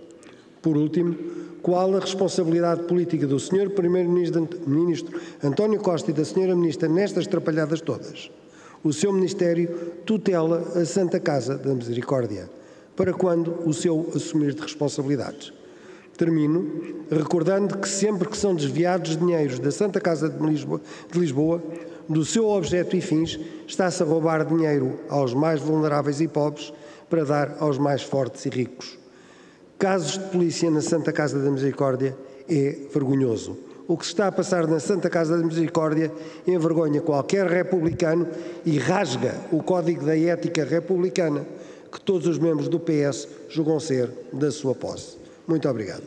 Por último, qual a responsabilidade política do Sr. Primeiro-Ministro António Costa e da Sra. Ministra nestas trapalhadas todas? O seu Ministério tutela a Santa Casa da Misericórdia. Para quando o seu assumir de responsabilidades? Termino recordando que sempre que são desviados dinheiros da Santa Casa de Lisboa, de Lisboa do seu objeto e fins, está-se a roubar dinheiro aos mais vulneráveis e pobres para dar aos mais fortes e ricos. Casos de polícia na Santa Casa da Misericórdia é vergonhoso. O que se está a passar na Santa Casa da Misericórdia envergonha qualquer republicano e rasga o código da ética republicana que todos os membros do PS julgam ser da sua posse. Muito obrigado.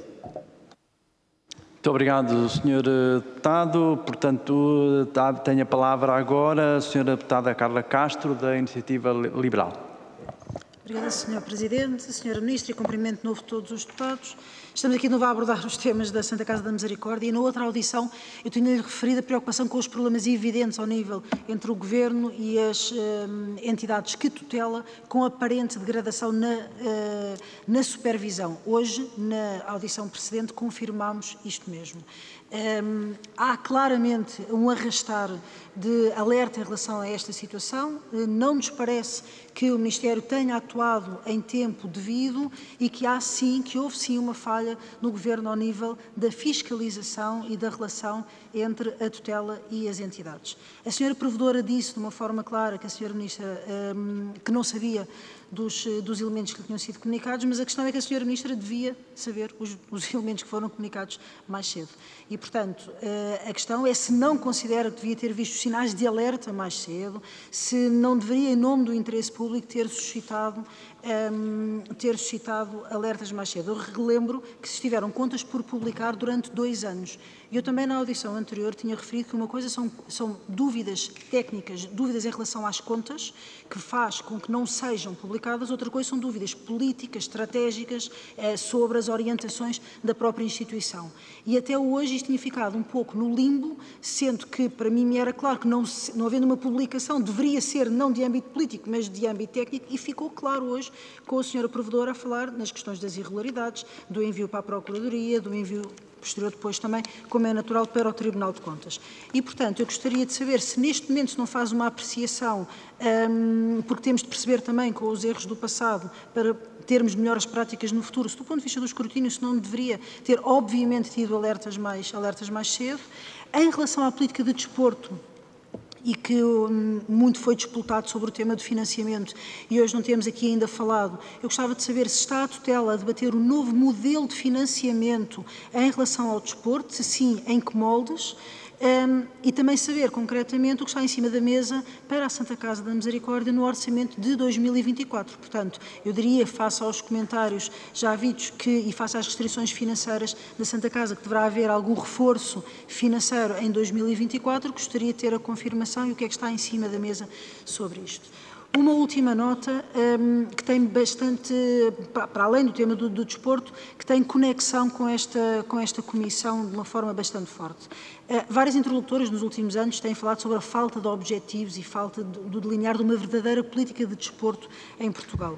Muito obrigado, Sr. Deputado. Portanto, tem a palavra agora a Sra. Deputada Carla Castro, da Iniciativa Liberal. Obrigada, Sr. Presidente, Sra. Ministra, e cumprimento de novo todos os deputados. Estamos aqui de novo a abordar os temas da Santa Casa da Misericórdia e na outra audição eu tinha-lhe referido a preocupação com os problemas evidentes ao nível entre o Governo e as uh, entidades que tutela com aparente degradação na, uh, na supervisão. Hoje, na audição precedente, confirmamos isto mesmo. Um, há claramente um arrastar de alerta em relação a esta situação. Não nos parece que o Ministério tenha atuado em tempo devido e que há sim, que houve sim uma falha no Governo ao nível da fiscalização e da relação entre a tutela e as entidades. A senhora Provedora disse de uma forma clara que a senhora Ministra um, que não sabia dos, dos, elementos que lhe tinham sido comunicados, mas a questão é que a senhora Ministra devia saber os, os elementos que foram comunicados mais cedo. E, portanto, eh, a questão é se não considera que devia ter visto sinais de alerta mais cedo, se não deveria, em nome do interesse público, ter suscitado um, ter suscitado alertas mais cedo. Eu relembro que se estiveram contas por publicar durante dois anos. Eu também na audição anterior tinha referido que uma coisa são, são dúvidas técnicas, dúvidas em relação às contas, que faz com que não sejam publicadas, outra coisa são dúvidas políticas, estratégicas, eh, sobre as orientações da própria instituição. E até hoje isto tinha ficado um pouco no limbo, sendo que para mim me era claro que não, não havendo uma publicação deveria ser não de âmbito político, mas de âmbito técnico, e ficou claro hoje com a senhora Provedora a falar nas questões das irregularidades, do envio para a Procuradoria, do envio posterior depois também, como é natural, para o Tribunal de Contas. E, portanto, eu gostaria de saber se neste momento se não faz uma apreciação, um, porque temos de perceber também com os erros do passado, para termos melhores práticas no futuro, se do ponto de vista do escrutínio, se não deveria ter, obviamente, tido alertas mais, alertas mais cedo. Em relação à política de desporto, e que hum, muito foi disputado sobre o tema do financiamento e hoje não temos aqui ainda falado. Eu gostava de saber se está a tutela a debater um novo modelo de financiamento em relação ao desporto, se sim, em que moldes, um, e também saber concretamente o que está em cima da mesa para a Santa Casa da Misericórdia no orçamento de 2024. Portanto, eu diria, face aos comentários já havidos que, e face às restrições financeiras da Santa Casa, que deverá haver algum reforço financeiro em 2024, gostaria de ter a confirmação e o que é que está em cima da mesa sobre isto. Uma última nota um, que tem bastante, para além do tema do, do, desporto, que tem conexão com esta, com esta comissão de uma forma bastante forte. Uh, vários interlocutores nos últimos anos têm falado sobre a falta de objetivos e falta do, do delinear de uma verdadeira política de desporto em Portugal.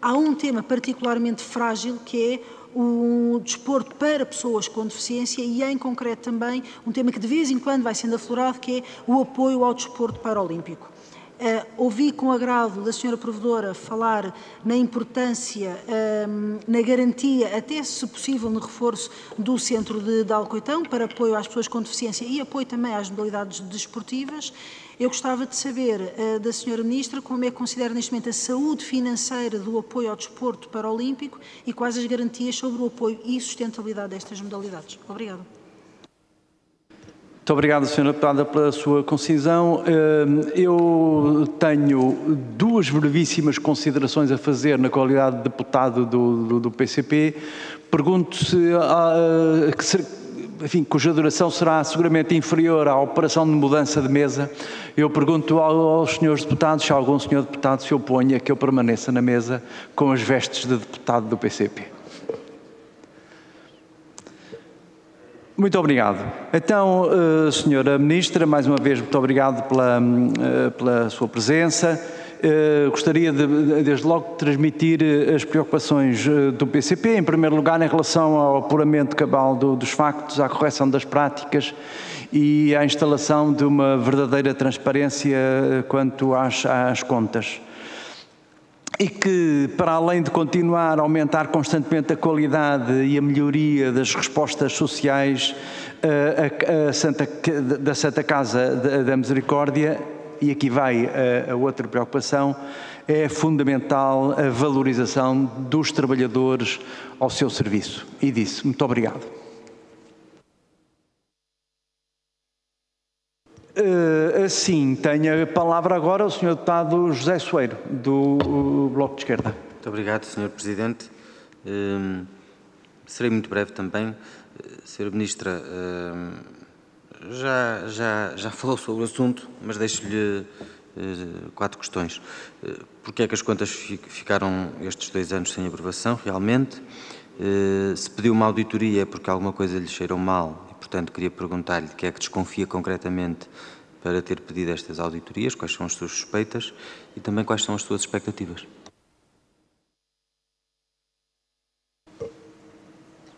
Há um tema particularmente frágil que é o desporto para pessoas com deficiência e, em concreto, também um tema que de vez em quando vai sendo aflorado, que é o apoio ao desporto paralímpico. Uh, ouvi com agrado da senhora provedora falar na importância, uh, na garantia, até se possível no reforço do centro de, de Alcoitão para apoio às pessoas com deficiência e apoio também às modalidades desportivas. Eu gostava de saber uh, da senhora ministra como é que considera neste momento a saúde financeira do apoio ao desporto paralímpico e quais as garantias sobre o apoio e sustentabilidade destas modalidades. Obrigada. Muito obrigado, Sra. Deputada, pela sua concisão. Eh, eu tenho duas brevíssimas considerações a fazer na qualidade de deputado do, do, do PCP. Pergunto se, enfim, cuja duração será seguramente inferior à operação de mudança de mesa. Eu pergunto aos senhores deputados se algum senhor deputado se opõe a que eu permaneça na mesa com as vestes de deputado do PCP. Muito obrigado. Então, uh, Senhora Ministra, mais uma vez, muito obrigado pela, uh, pela sua presença. Uh, gostaria de, desde logo, de transmitir as preocupações do PCP, em primeiro lugar, em relação ao apuramento cabal do, dos factos, à correção das práticas e à instalação de uma verdadeira transparência quanto às, às contas e que, para além de continuar a aumentar constantemente a qualidade e a melhoria das respostas sociais a, a Santa, da Santa Casa da Misericórdia, e aqui vai a, a outra preocupação, é fundamental a valorização dos trabalhadores ao seu serviço. E disse, muito obrigado. Assim, tem a palavra agora o Sr. Deputado José Soeiro, do uh, Bloco de Esquerda. Muito obrigado, Sr. Presidente. Uh, serei muito breve também. Uh, Sra. Ministra, já, já, já falou sobre o assunto, mas deixo-lhe quatro questões. Uh, Porquê é que as contas ficaram estes dois anos sem aprovação, realmente? se pediu uma auditoria porque alguma coisa lhe cheirou mal portanto, queria perguntar-lhe de que é que desconfia concretamente para ter pedido estas auditorias, quais são as suas suspeitas e também quais são as suas expectativas.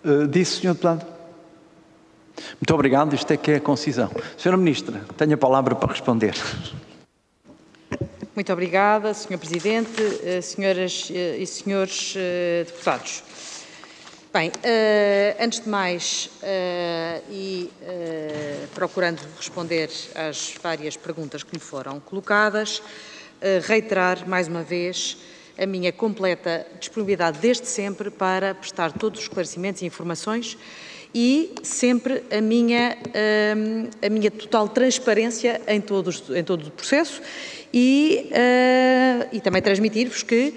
Uh, disse, Sr. Deputado. Muito obrigado, isto é que é a concisão. Sra. Ministra, tenho a palavra para responder. Muito obrigada, Sr. Presidente, eh, senhoras eh, e senhores deputados. Bem, uh, antes de mais, uh, e uh, procurando responder às várias perguntas que me foram colocadas, reiterar mais uma vez a minha completa disponibilidade desde sempre para prestar todos os esclarecimentos e informações e sempre a minha, a minha total transparência em, todos, em todo o processo e, e também transmitir-vos que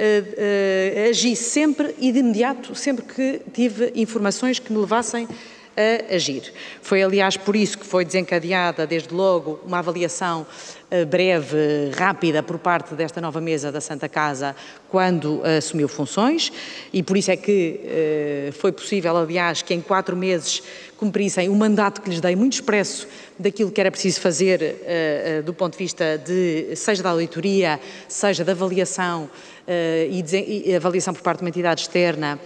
uh, agi sempre e de imediato, sempre que tive informações que me levassem a agir. Foi, aliás, por isso que foi desencadeada, desde logo, uma avaliação uh, breve, rápida, por parte desta nova mesa da Santa Casa, quando assumiu funções, e por isso é que foi possível, aliás, que em quatro meses cumprissem o mandato que lhes dei, muito expresso, daquilo que era preciso fazer do ponto de vista de, seja da auditoria, seja da avaliação e, avaliação por parte de uma entidade externa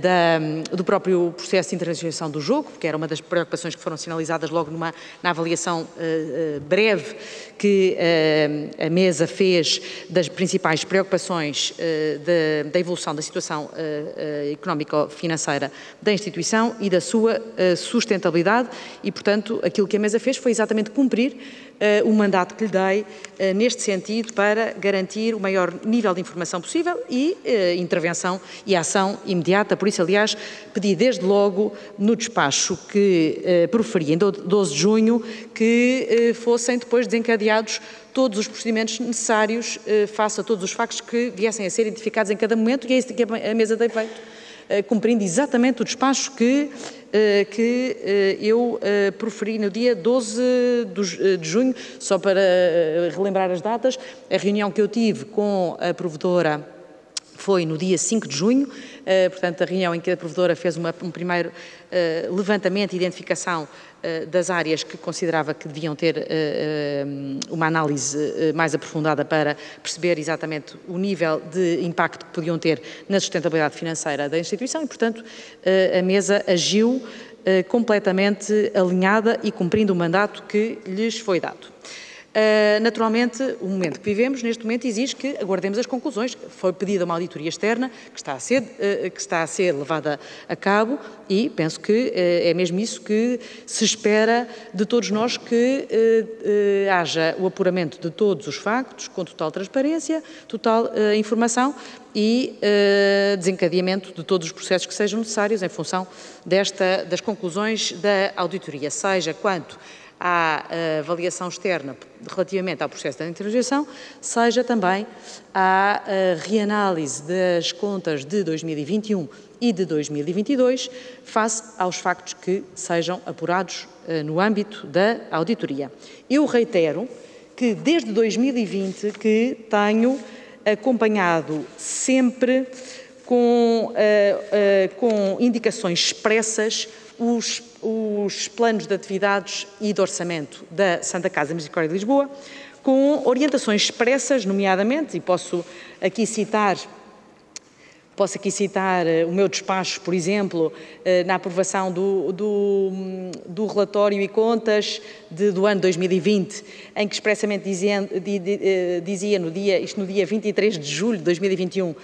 da, do próprio processo de internacionalização do jogo, que era uma das preocupações que foram sinalizadas logo numa, na avaliação breve que a mesa fez das principais preocupações da, da, evolução da situação económico-financeira da instituição e da sua sustentabilidade. E, portanto, aquilo que a mesa fez foi exatamente cumprir o mandato que lhe dei uh, neste sentido para garantir o maior nível de informação possível e uh, intervenção e ação imediata. Por isso, aliás, pedi desde logo no despacho que proferi em 12 de junho que fossem depois desencadeados todos os procedimentos necessários face a todos os factos que viessem a ser identificados em cada momento e é isso que a mesa tem feito, cumprindo exatamente o despacho que eh, que eh, eu eh, proferi no dia 12 de junho, só para relembrar as datas, a reunião que eu tive com a provedora foi no dia 5 de junho, portanto, a reunião em que a provedora fez uma, um primeiro levantamento e identificação das áreas que considerava que deviam ter uma análise mais aprofundada para perceber exatamente o nível de impacto que podiam ter na sustentabilidade financeira da instituição e, portanto, a mesa agiu completamente alinhada e cumprindo o mandato que lhes foi dado. Uh, naturalmente, o momento que vivemos, neste momento, exige que aguardemos as conclusões. Foi pedida uma auditoria externa que está a ser, uh, que está a ser levada a cabo e penso que uh, é mesmo isso que se espera de todos nós, que haja o apuramento de todos os factos, com total transparência, total informação e desencadeamento de todos os processos que sejam necessários em função desta, das conclusões da auditoria, seja quanto à eh, avaliação externa relativamente ao processo da interrogação, seja também à eh, reanálise das contas de 2021 e de 2022, face aos factos que sejam apurados eh, no âmbito da auditoria. Eu reitero que desde 2020 que tenho acompanhado sempre com, uh, uh, com indicações expressas os, os planos de atividades e de orçamento da Santa Casa Misericórdia de Lisboa, com orientações expressas, nomeadamente, e posso aqui citar Posso aqui citar uh, o meu despacho, por exemplo, uh, na aprovação do, do, do, relatório e contas de, do ano 2020, em que expressamente dizia, di, di, uh, dizia no dia, isto no dia 23 de julho de 2021,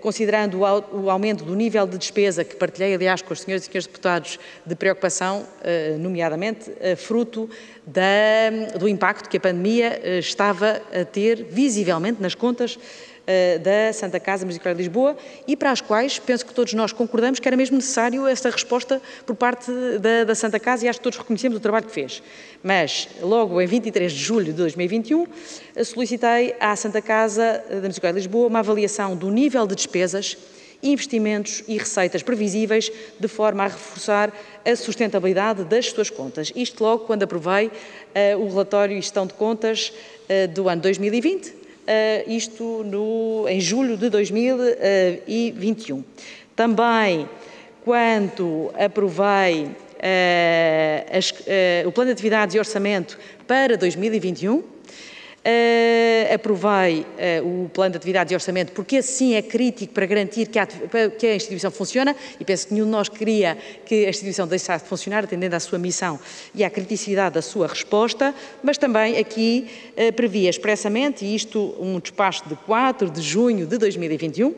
considerando o, aumento do nível de despesa, que partilhei, aliás, com os senhores e senhores deputados, de preocupação, nomeadamente, fruto da, do impacto que a pandemia estava a ter visivelmente nas contas eh, da Santa Casa Misericórdia de Lisboa e para as quais penso que todos nós concordamos que era mesmo necessário esta resposta por parte da, da Santa Casa e acho que todos reconhecemos o trabalho que fez. Mas, logo em 23 de julho de 2021, eh, solicitei à Santa Casa da Misericórdia de Lisboa uma avaliação do nível de despesas investimentos e receitas previsíveis, de forma a reforçar a sustentabilidade das suas contas. Isto logo quando aprovei uh, o relatório e gestão de contas uh, do ano 2020, uh, isto no, em julho de 2021. Também, quando aprovei uh, as, uh, o plano de atividades e orçamento para 2021, Uh, aprovei uh, o plano de atividades e orçamento porque assim é crítico para garantir que a, que a, instituição funciona e penso que nenhum de nós queria que a instituição deixasse de funcionar atendendo à sua missão e à criticidade da sua resposta, mas também aqui uh, previa expressamente, e isto um despacho de 4 de junho de 2021,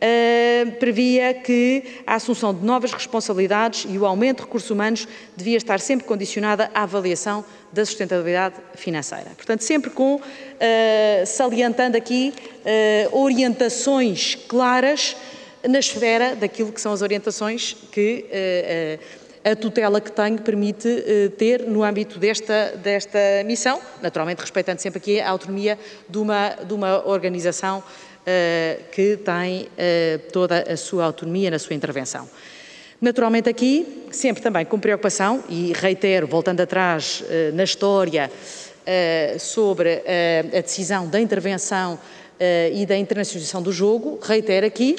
Uh, previa que a assunção de novas responsabilidades e o aumento de recursos humanos devia estar sempre condicionada à avaliação da sustentabilidade financeira. Portanto, sempre com, uh, salientando aqui uh, orientações claras na esfera daquilo que são as orientações que a tutela que tenho permite ter no âmbito desta, desta missão, naturalmente respeitando sempre aqui a autonomia de uma, de uma organização uh, que tem uh, toda a sua autonomia na sua intervenção. Naturalmente aqui, sempre também com preocupação, e reitero, voltando atrás uh, na história, sobre a decisão da intervenção e da internacionalização do jogo, reitero aqui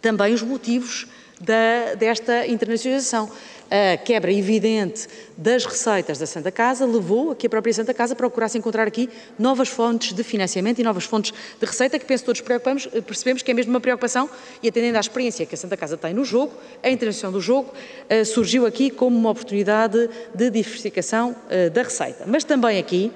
também os motivos da, desta internacionalização a quebra evidente das receitas da Santa Casa levou a que a própria Santa Casa procurasse encontrar aqui novas fontes de financiamento e novas fontes de receita que penso todos percebemos que é mesmo uma preocupação e atendendo à experiência que a Santa Casa tem no jogo, a internacionalização do jogo uh, surgiu aqui como uma oportunidade de diversificação uh, da receita. Mas também aqui,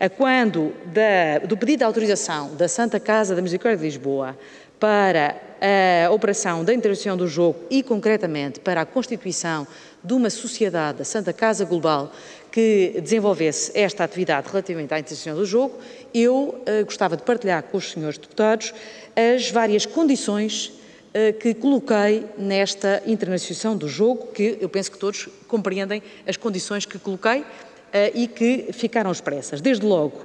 a quando da, do pedido de autorização da Santa Casa da Misericórdia de Lisboa para a operação da intervenção do jogo e, concretamente, para a constituição de uma sociedade, a Santa Casa Global, que desenvolvesse esta atividade relativamente à intervenção do jogo, eu uh, gostava de partilhar com os senhores deputados as várias condições uh, que coloquei nesta internacionalização do jogo, que eu penso que todos compreendem as condições que coloquei uh, e que ficaram expressas. Desde logo,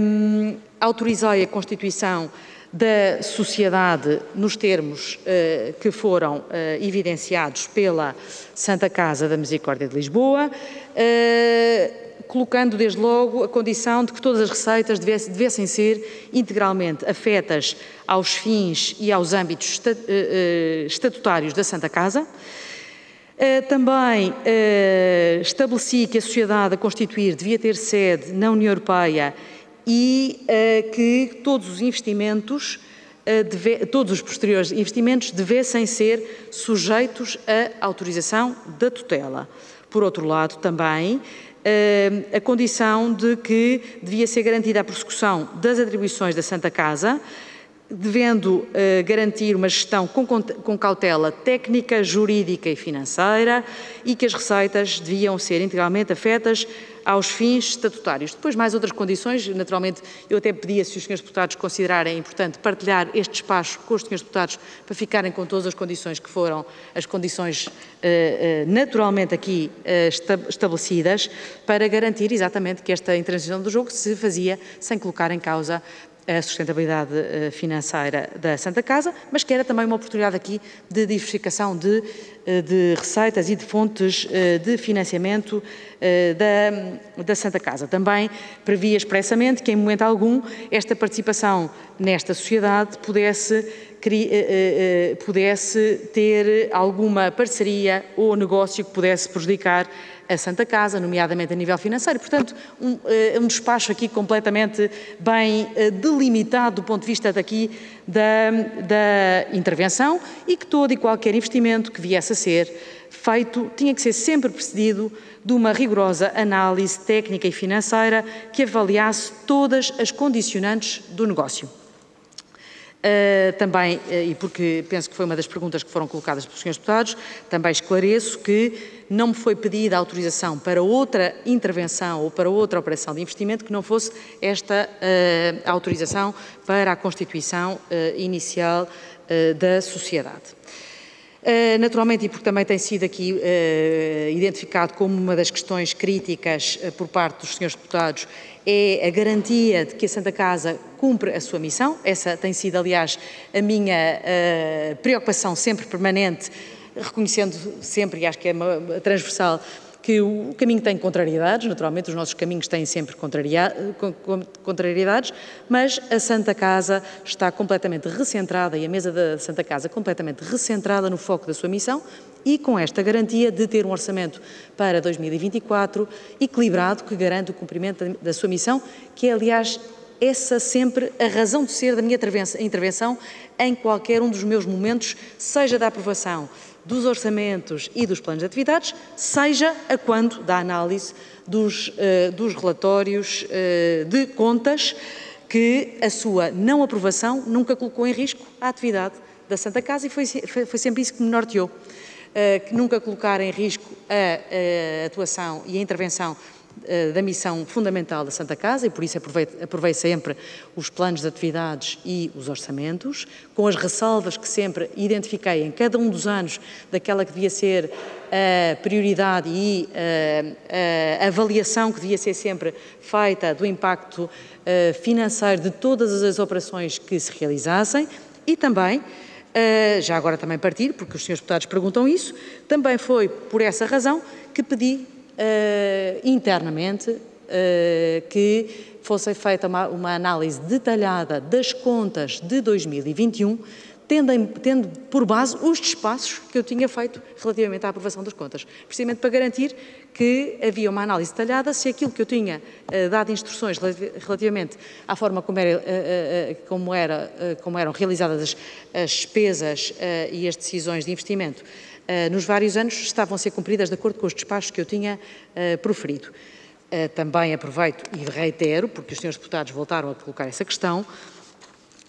um, autorizei a constituição da sociedade nos termos uh, que foram uh, evidenciados pela Santa Casa da Misericórdia de Lisboa, uh, colocando desde logo a condição de que todas as receitas devessem, devessem ser integralmente afetas aos fins e aos âmbitos estatutários da Santa Casa. Também estabeleci que a sociedade a constituir devia ter sede na União Europeia e uh, que todos os investimentos, uh, deve, todos os posteriores investimentos devessem ser sujeitos à autorização da tutela. Por outro lado, também uh, a condição de que devia ser garantida a prossecução das atribuições da Santa Casa, devendo garantir uma gestão com, com cautela técnica, jurídica e financeira e que as receitas deviam ser integralmente afetas aos fins estatutários. Depois, mais outras condições, naturalmente, eu até pedia, se os senhores deputados considerarem importante, partilhar este espaço com os senhores deputados para ficarem com todas as condições que foram as condições eh, eh, naturalmente aqui eh, estabelecidas, para garantir exatamente que esta intransição do jogo se fazia sem colocar em causa a sustentabilidade eh, financeira da Santa Casa, mas que era também uma oportunidade aqui de diversificação de, eh, de receitas e de fontes eh, de financiamento da, da Santa Casa. Também previa expressamente que, em momento algum, esta participação nesta sociedade pudesse pudesse ter alguma parceria ou negócio que pudesse prejudicar a Santa Casa, nomeadamente a nível financeiro. Portanto, um, eh, um despacho aqui completamente bem eh, delimitado do ponto de vista daqui da, da intervenção e que todo e qualquer investimento que viesse a ser feito tinha que ser sempre precedido de uma rigorosa análise técnica e financeira que avaliasse todas as condicionantes do negócio. Uh, também, uh, e porque penso que foi uma das perguntas que foram colocadas pelos senhores deputados, também esclareço que não me foi pedida autorização para outra intervenção ou para outra operação de investimento que não fosse esta uh, autorização para a constituição inicial da sociedade. Uh, naturalmente, e porque também tem sido aqui uh, identificado como uma das questões críticas uh, por parte dos senhores deputados, é a garantia de que a Santa Casa cumpre a sua missão. Essa tem sido, aliás, a minha preocupação sempre permanente, reconhecendo sempre, e acho que é transversal, que o caminho tem contrariedades, naturalmente os nossos caminhos têm sempre contrariedades, mas a Santa Casa está completamente recentrada e a mesa da Santa Casa completamente recentrada no foco da sua missão e com esta garantia de ter um orçamento para 2024 equilibrado que garante o cumprimento da sua missão, que é aliás essa sempre a razão de ser da minha intervenção em qualquer um dos meus momentos, seja da aprovação dos orçamentos e dos planos de atividades, seja a quando da análise dos, uh, dos relatórios uh, de contas, que a sua não aprovação nunca colocou em risco a atividade da Santa Casa e foi, foi, sempre isso que me norteou. Uh, que nunca colocar em risco a, a atuação e a intervenção eh, da missão fundamental da Santa Casa e por isso aprovei sempre os planos de atividades e os orçamentos, com as ressalvas que sempre identifiquei em cada um dos anos daquela que devia ser a prioridade e a, a avaliação que devia ser sempre feita do impacto eh, financeiro de todas as operações que se realizassem. E também Uh, já agora também partir, porque os senhores deputados perguntam isso, também foi por essa razão que pedi internamente uh, que fosse feita uma, uma, análise detalhada das contas de 2021, tendo, em, tendo por base os espaços que eu tinha feito relativamente à aprovação das contas, precisamente para garantir que havia uma análise detalhada se aquilo que eu tinha uh, dado instruções relativamente à forma como, era, uh, como, era, como eram realizadas as, as despesas e as decisões de investimento eh, nos vários anos estavam a ser cumpridas de acordo com os despachos que eu tinha uh, proferido. Uh, também aproveito e reitero, porque os senhores deputados voltaram a colocar essa questão,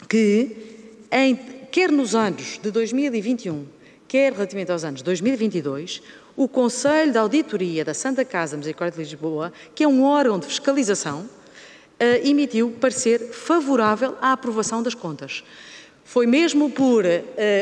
que, em, quer nos anos de 2021, quer relativamente aos anos 2022, o Conselho de Auditoria da Santa Casa Misericórdia de Lisboa, que é um órgão de fiscalização, eh, emitiu parecer favorável à aprovação das contas. Foi mesmo por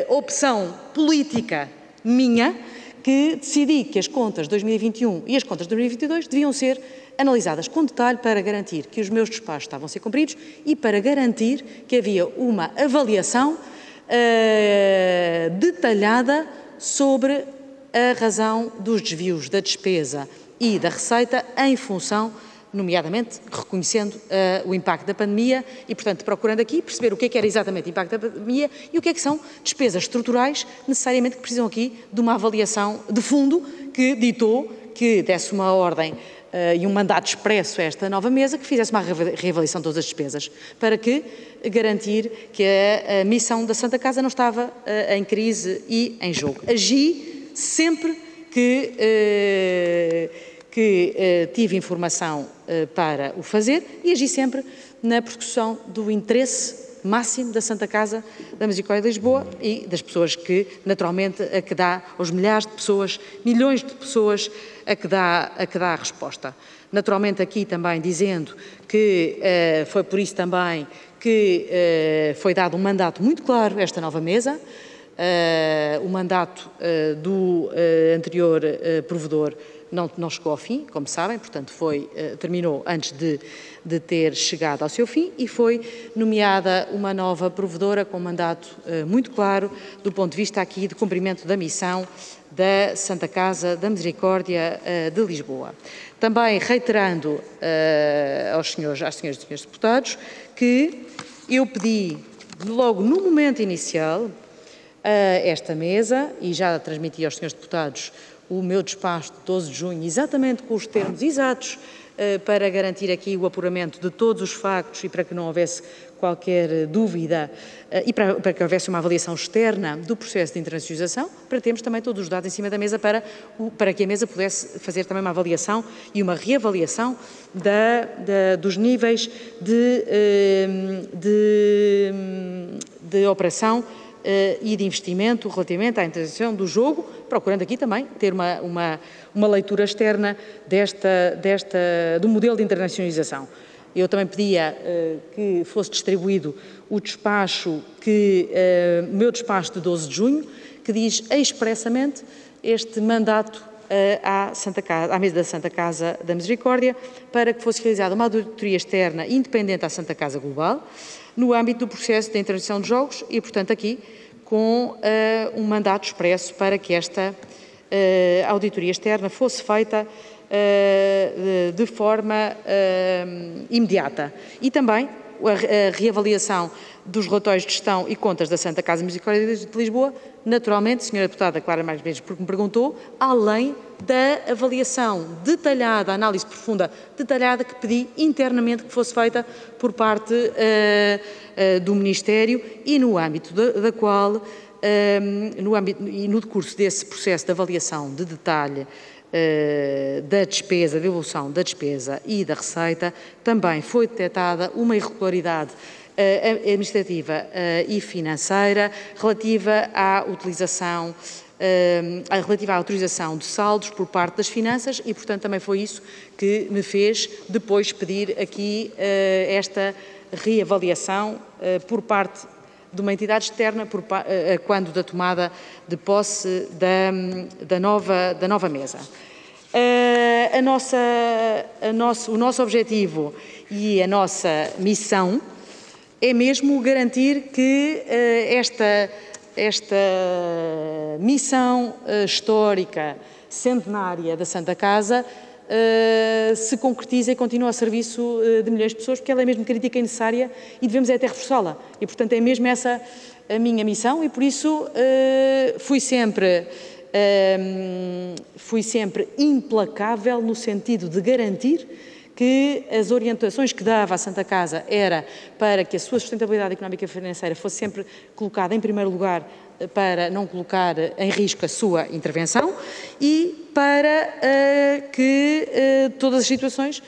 opção política minha que decidi que as contas de 2021 e as contas de 2022 deviam ser analisadas com detalhe para garantir que os meus despachos estavam a ser cumpridos e para garantir que havia uma avaliação uh, detalhada sobre a razão dos desvios da despesa e da receita em função nomeadamente reconhecendo uh, o impacto da pandemia e, portanto, procurando aqui perceber o que é que era exatamente o impacto da pandemia e o que é que são despesas estruturais necessariamente que precisam aqui de uma avaliação de fundo que ditou que desse uma ordem uh, e um mandato expresso a esta nova mesa que fizesse uma reavaliação de todas as despesas para que garantir que a, a missão da Santa Casa não estava uh, em crise e em jogo. Agi sempre que que eh, tive informação eh, para o fazer e agi sempre na persecução do interesse máximo da Santa Casa da Misericórdia de Lisboa e das pessoas que, naturalmente, a que dá, aos milhares de pessoas, milhões de pessoas, a que dá a, que dá a resposta. Naturalmente, aqui também dizendo que eh, foi por isso também que eh, foi dado um mandato muito claro a esta nova mesa, Uh, o mandato uh, do anterior provedor não, não chegou ao fim, como sabem, portanto foi, eh, terminou antes de, de ter chegado ao seu fim e foi nomeada uma nova provedora com um mandato eh, muito claro do ponto de vista aqui de cumprimento da missão da Santa Casa da Misericórdia eh, de Lisboa. Também reiterando aos senhores, às senhoras e senhores deputados que eu pedi logo no momento inicial a esta mesa e já transmiti aos senhores deputados o meu despacho de 12 de junho, exatamente com os termos exatos, eh, para garantir aqui o apuramento de todos os factos e para que não houvesse qualquer dúvida eh, e para, para, que houvesse uma avaliação externa do processo de internacionalização, para termos também todos os dados em cima da mesa para, para que a mesa pudesse fazer também uma avaliação e uma reavaliação da, da, dos níveis de, eh, de, de operação e de investimento relativamente à integração do jogo, procurando aqui também ter uma, uma, uma leitura externa desta, desta, do modelo de internacionalização. Eu também pedia uh, que fosse distribuído o despacho, que, uh, meu despacho de 12 de junho, que diz expressamente este mandato à, Santa Casa, à mesa da Santa Casa da Misericórdia para que fosse realizada uma auditoria externa independente à Santa Casa Global, no âmbito do processo de interdição de jogos e, portanto, aqui com uh, um mandato expresso para que esta uh, auditoria externa fosse feita uh, de, de, forma imediata. E também a, reavaliação dos relatórios de gestão e contas da Santa Casa Misericórdia de Lisboa, naturalmente, Senhora Deputada Clara Mais vezes porque me perguntou, além da avaliação detalhada, análise profunda detalhada que pedi internamente que fosse feita por parte uh, uh, do Ministério e no âmbito da, qual, uh, no âmbito, e no decurso desse processo de avaliação de detalhe da despesa, de evolução da despesa e da receita, também foi detectada uma irregularidade eh, administrativa eh, e financeira relativa à utilização eh, relativa à autorização de saldos por parte das finanças e, portanto, também foi isso que me fez depois pedir aqui esta reavaliação por parte de uma entidade externa por, quando da tomada de posse da, da, nova, da nova mesa. A nossa, a nosso, o nosso objetivo e a nossa missão é mesmo garantir que esta, esta missão histórica centenária da Santa Casa uh, se concretiza e continua a serviço de milhões de pessoas, porque ela é mesmo crítica e necessária e devemos é até reforçá-la. E, portanto, é mesmo essa a minha missão e, por isso, fui sempre... fui sempre implacável no sentido de garantir que as orientações que dava à Santa Casa era para que a sua sustentabilidade económica e financeira fosse sempre colocada em primeiro lugar para não colocar em risco a sua intervenção e para uh, que uh, todas as situações,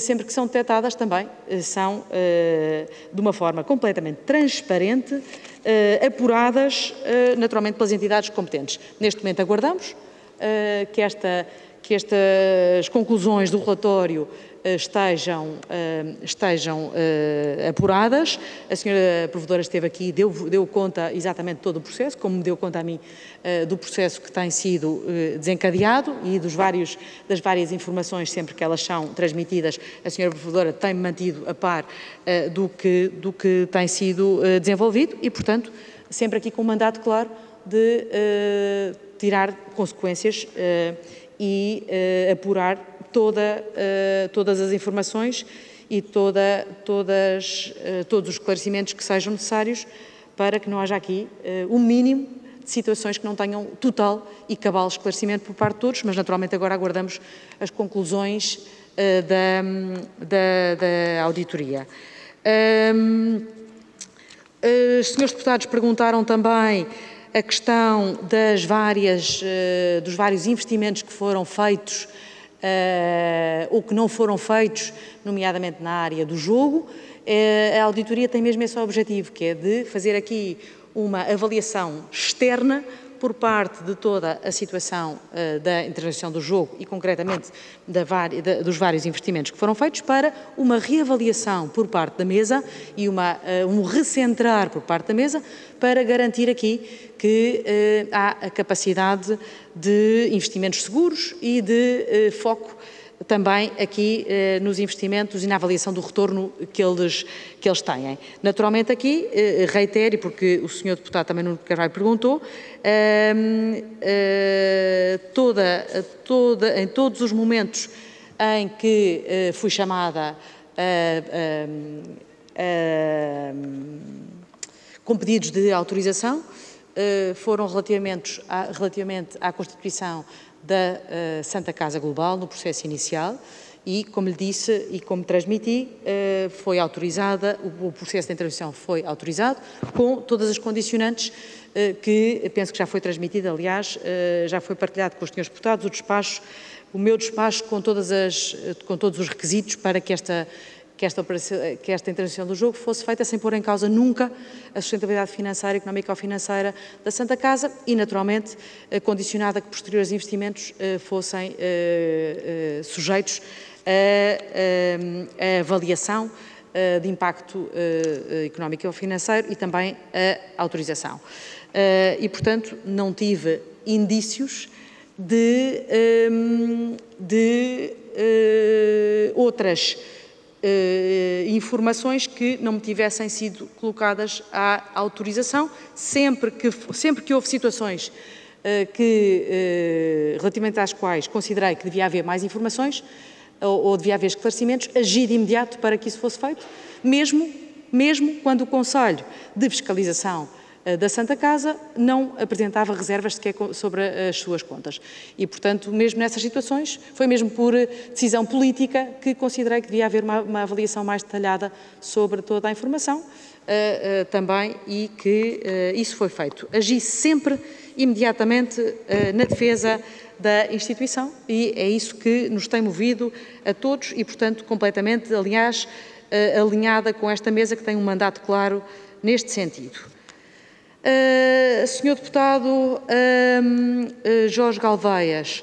sempre que são detectadas, também são de uma forma completamente transparente, apuradas naturalmente pelas entidades competentes. Neste momento aguardamos que, esta, que estas conclusões do relatório eh, estejam, eh, estejam eh, apuradas. A senhora provedora esteve aqui e deu, deu conta exatamente de todo o processo, como deu conta a mim do processo que tem sido desencadeado e dos vários, das várias informações, sempre que elas são transmitidas, a senhora provedora tem mantido a par do que, do que tem sido desenvolvido e, portanto, sempre aqui com um mandato claro de tirar consequências e apurar toda, uh, todas as informações e toda, todas, uh, todos os esclarecimentos que sejam necessários para que não haja aqui uh, um mínimo de situações que não tenham total e cabal esclarecimento por parte de todos, mas naturalmente agora aguardamos as conclusões da, da, da, auditoria. Os senhores deputados perguntaram também a questão das várias, dos vários investimentos que foram feitos ou que não foram feitos, nomeadamente na área do jogo, uh, a auditoria tem mesmo esse objetivo, que é de fazer aqui uma avaliação externa por parte de toda a situação uh, da intervenção do jogo e, concretamente, da, da, dos vários investimentos que foram feitos para uma reavaliação por parte da mesa e uma, uh, um recentrar por parte da mesa para garantir aqui que uh, há a capacidade de investimentos seguros e de foco também aqui eh, nos investimentos e na avaliação do retorno que eles, que eles têm. Naturalmente aqui, eh, reitero, porque o senhor deputado também no Carvalho perguntou, ehm, eh, toda, toda, em todos os momentos em que eh, fui chamada com pedidos de autorização, eh, foram relativamente à, relativamente à Constituição da uh, Santa Casa Global no processo inicial e, como lhe disse e como transmiti, uh, foi autorizada, o, processo de intervenção foi autorizado com todas as condicionantes uh, que penso que já foi transmitido, aliás, já foi partilhado com os senhores deputados, o despacho, o meu despacho com, todas as, com todos os requisitos para que esta que esta, que esta intervenção do jogo fosse feita sem pôr em causa nunca a sustentabilidade financeira, económica ou financeira da Santa Casa e, naturalmente, eh, condicionada a que posteriores investimentos eh, fossem eh, sujeitos a, avaliação de impacto económico ou financeiro e também a autorização. E, portanto, não tive indícios de, de outras eh, informações que não me tivessem sido colocadas à autorização, sempre que, sempre que houve situações eh, que, eh, relativamente às quais considerei que devia haver mais informações ou, ou devia haver esclarecimentos, agi de imediato para que isso fosse feito, mesmo, mesmo quando o Conselho de Fiscalização da Santa Casa não apresentava reservas sequer sobre as suas contas. E, portanto, mesmo nessas situações, foi mesmo por eh, decisão política que considerei que devia haver uma, uma avaliação mais detalhada sobre toda a informação uh, uh, também e que uh, isso foi feito. Agi sempre, imediatamente, na defesa da instituição e é isso que nos tem movido a todos e, portanto, completamente, aliás, alinhada com esta mesa que tem um mandato claro neste sentido. Uh, senhor deputado uh, uh, Jorge Galveias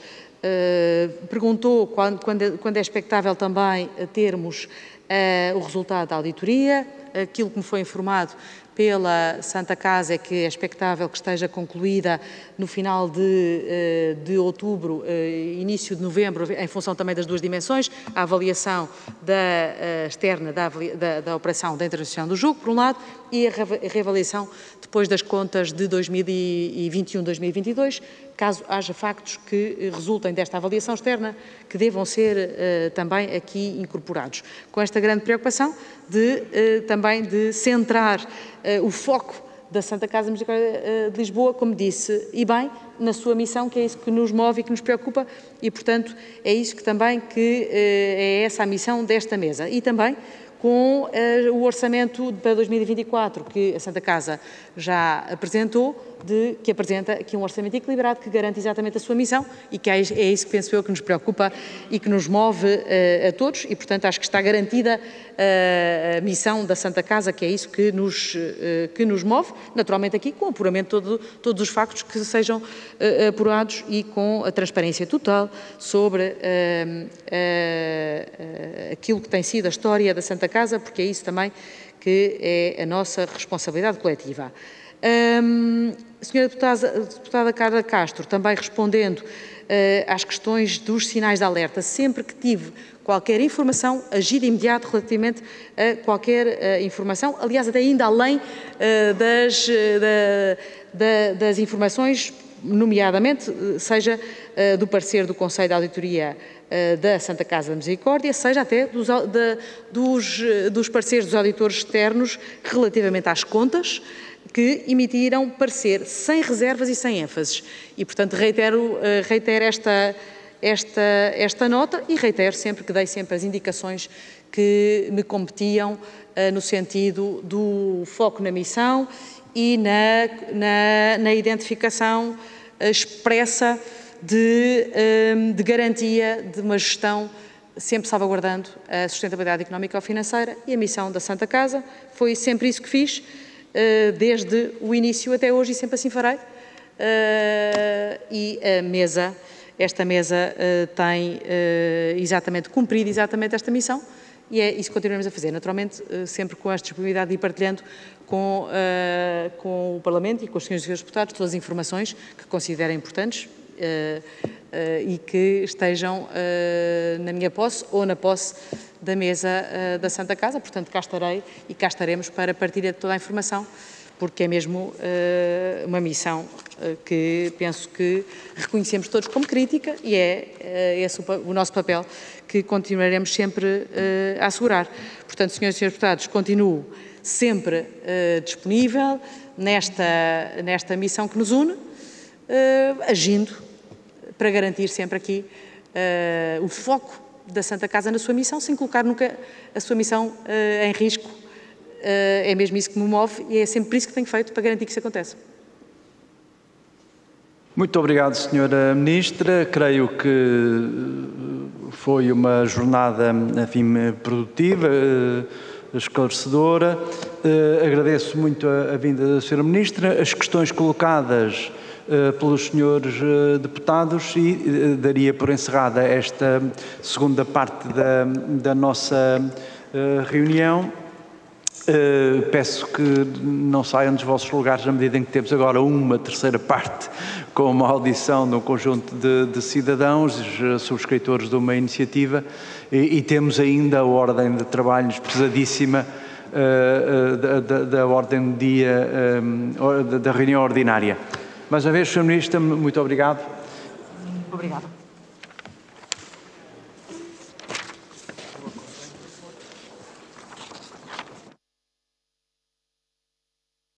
perguntou quando, quando, é, quando, é expectável também termos o resultado da auditoria. Aquilo que me foi informado pela Santa Casa é que é expectável que esteja concluída no final de, eh, de outubro, eh, início de novembro, em função também das duas dimensões, a avaliação da, eh, externa da, da, da operação da intervenção do jogo, por um lado, e a reavaliação depois das contas de 2021-2022, caso haja factos que resultem desta avaliação externa que devam ser uh, também aqui incorporados. Com esta grande preocupação de uh, também de centrar o foco da Santa Casa Misericórdia de Lisboa, como disse, e bem, na sua missão, que é isso que nos move e que nos preocupa, e, portanto, é isso que também que é essa a missão desta mesa. E também com o orçamento para 2024 que a Santa Casa já apresentou, de, que apresenta aqui um orçamento equilibrado que garante exatamente a sua missão e que é, é isso que penso eu que nos preocupa e que nos move uh, a todos e, portanto, acho que está garantida uh, a missão da Santa Casa, que é isso que nos, uh, que nos move, naturalmente aqui com apuramento de todo, todos os factos que sejam apurados e com a transparência total sobre aquilo que tem sido a história da Santa Casa, porque é isso também que é a nossa responsabilidade coletiva. Um, senhora deputada, deputada Carla Castro, também respondendo uh, às questões dos sinais de alerta, sempre que tive qualquer informação, agir de imediato relativamente a qualquer uh, informação, aliás, até ainda além uh, das, da, da, das informações, nomeadamente, seja do parecer do Conselho de Auditoria da Santa Casa da Misericórdia, seja até dos, de, dos, dos pareceres dos auditores externos relativamente às contas, que emitiram parecer sem reservas e sem ênfases. E, portanto, reitero, eh, reitero esta, esta, esta nota e reitero sempre que dei sempre as indicações que me competiam uh, no sentido do foco na missão e na, na, na identificação expressa de, de garantia de uma gestão sempre salvaguardando a sustentabilidade económica ou financeira e a missão da Santa Casa. Foi sempre isso que fiz. Eh, desde o início até hoje e sempre assim farei. Eh, e a mesa, esta mesa eh, tem exatamente cumprido exatamente esta missão e é isso que continuamos a fazer, naturalmente sempre com esta disponibilidade de ir partilhando com, com o Parlamento e com os e senhores deputados todas as informações que considerem importantes e que estejam na minha posse ou na posse da mesa da Santa Casa, portanto cá estarei e cá estaremos para partilha de toda a informação, porque é mesmo uma missão que penso que reconhecemos todos como crítica e é esse o, nosso papel que continuaremos sempre a assegurar. Portanto, senhores e senhores deputados, continuo sempre disponível nesta, nesta missão que nos une, agindo para garantir sempre aqui o foco da Santa Casa na sua missão, sem colocar nunca a sua missão uh, em risco. Uh, é mesmo isso que me move e é sempre isso que tenho feito para garantir que isso aconteça. Muito obrigado, Senhora Ministra. Creio que foi uma jornada, enfim, produtiva, esclarecedora. Agradeço muito a, vinda da Senhora Ministra. As questões colocadas pelos senhores eh, deputados e eh, daria por encerrada esta segunda parte da, da nossa reunião. peço que não saiam dos vossos lugares na medida em que temos agora uma terceira parte com uma audição de um conjunto de, de cidadãos, subscritores de uma iniciativa, e, e, temos ainda a ordem de trabalhos pesadíssima da, da, da, ordem do dia, da reunião ordinária. Mais uma vez, Sr. Ministro, muito obrigado. Obrigado.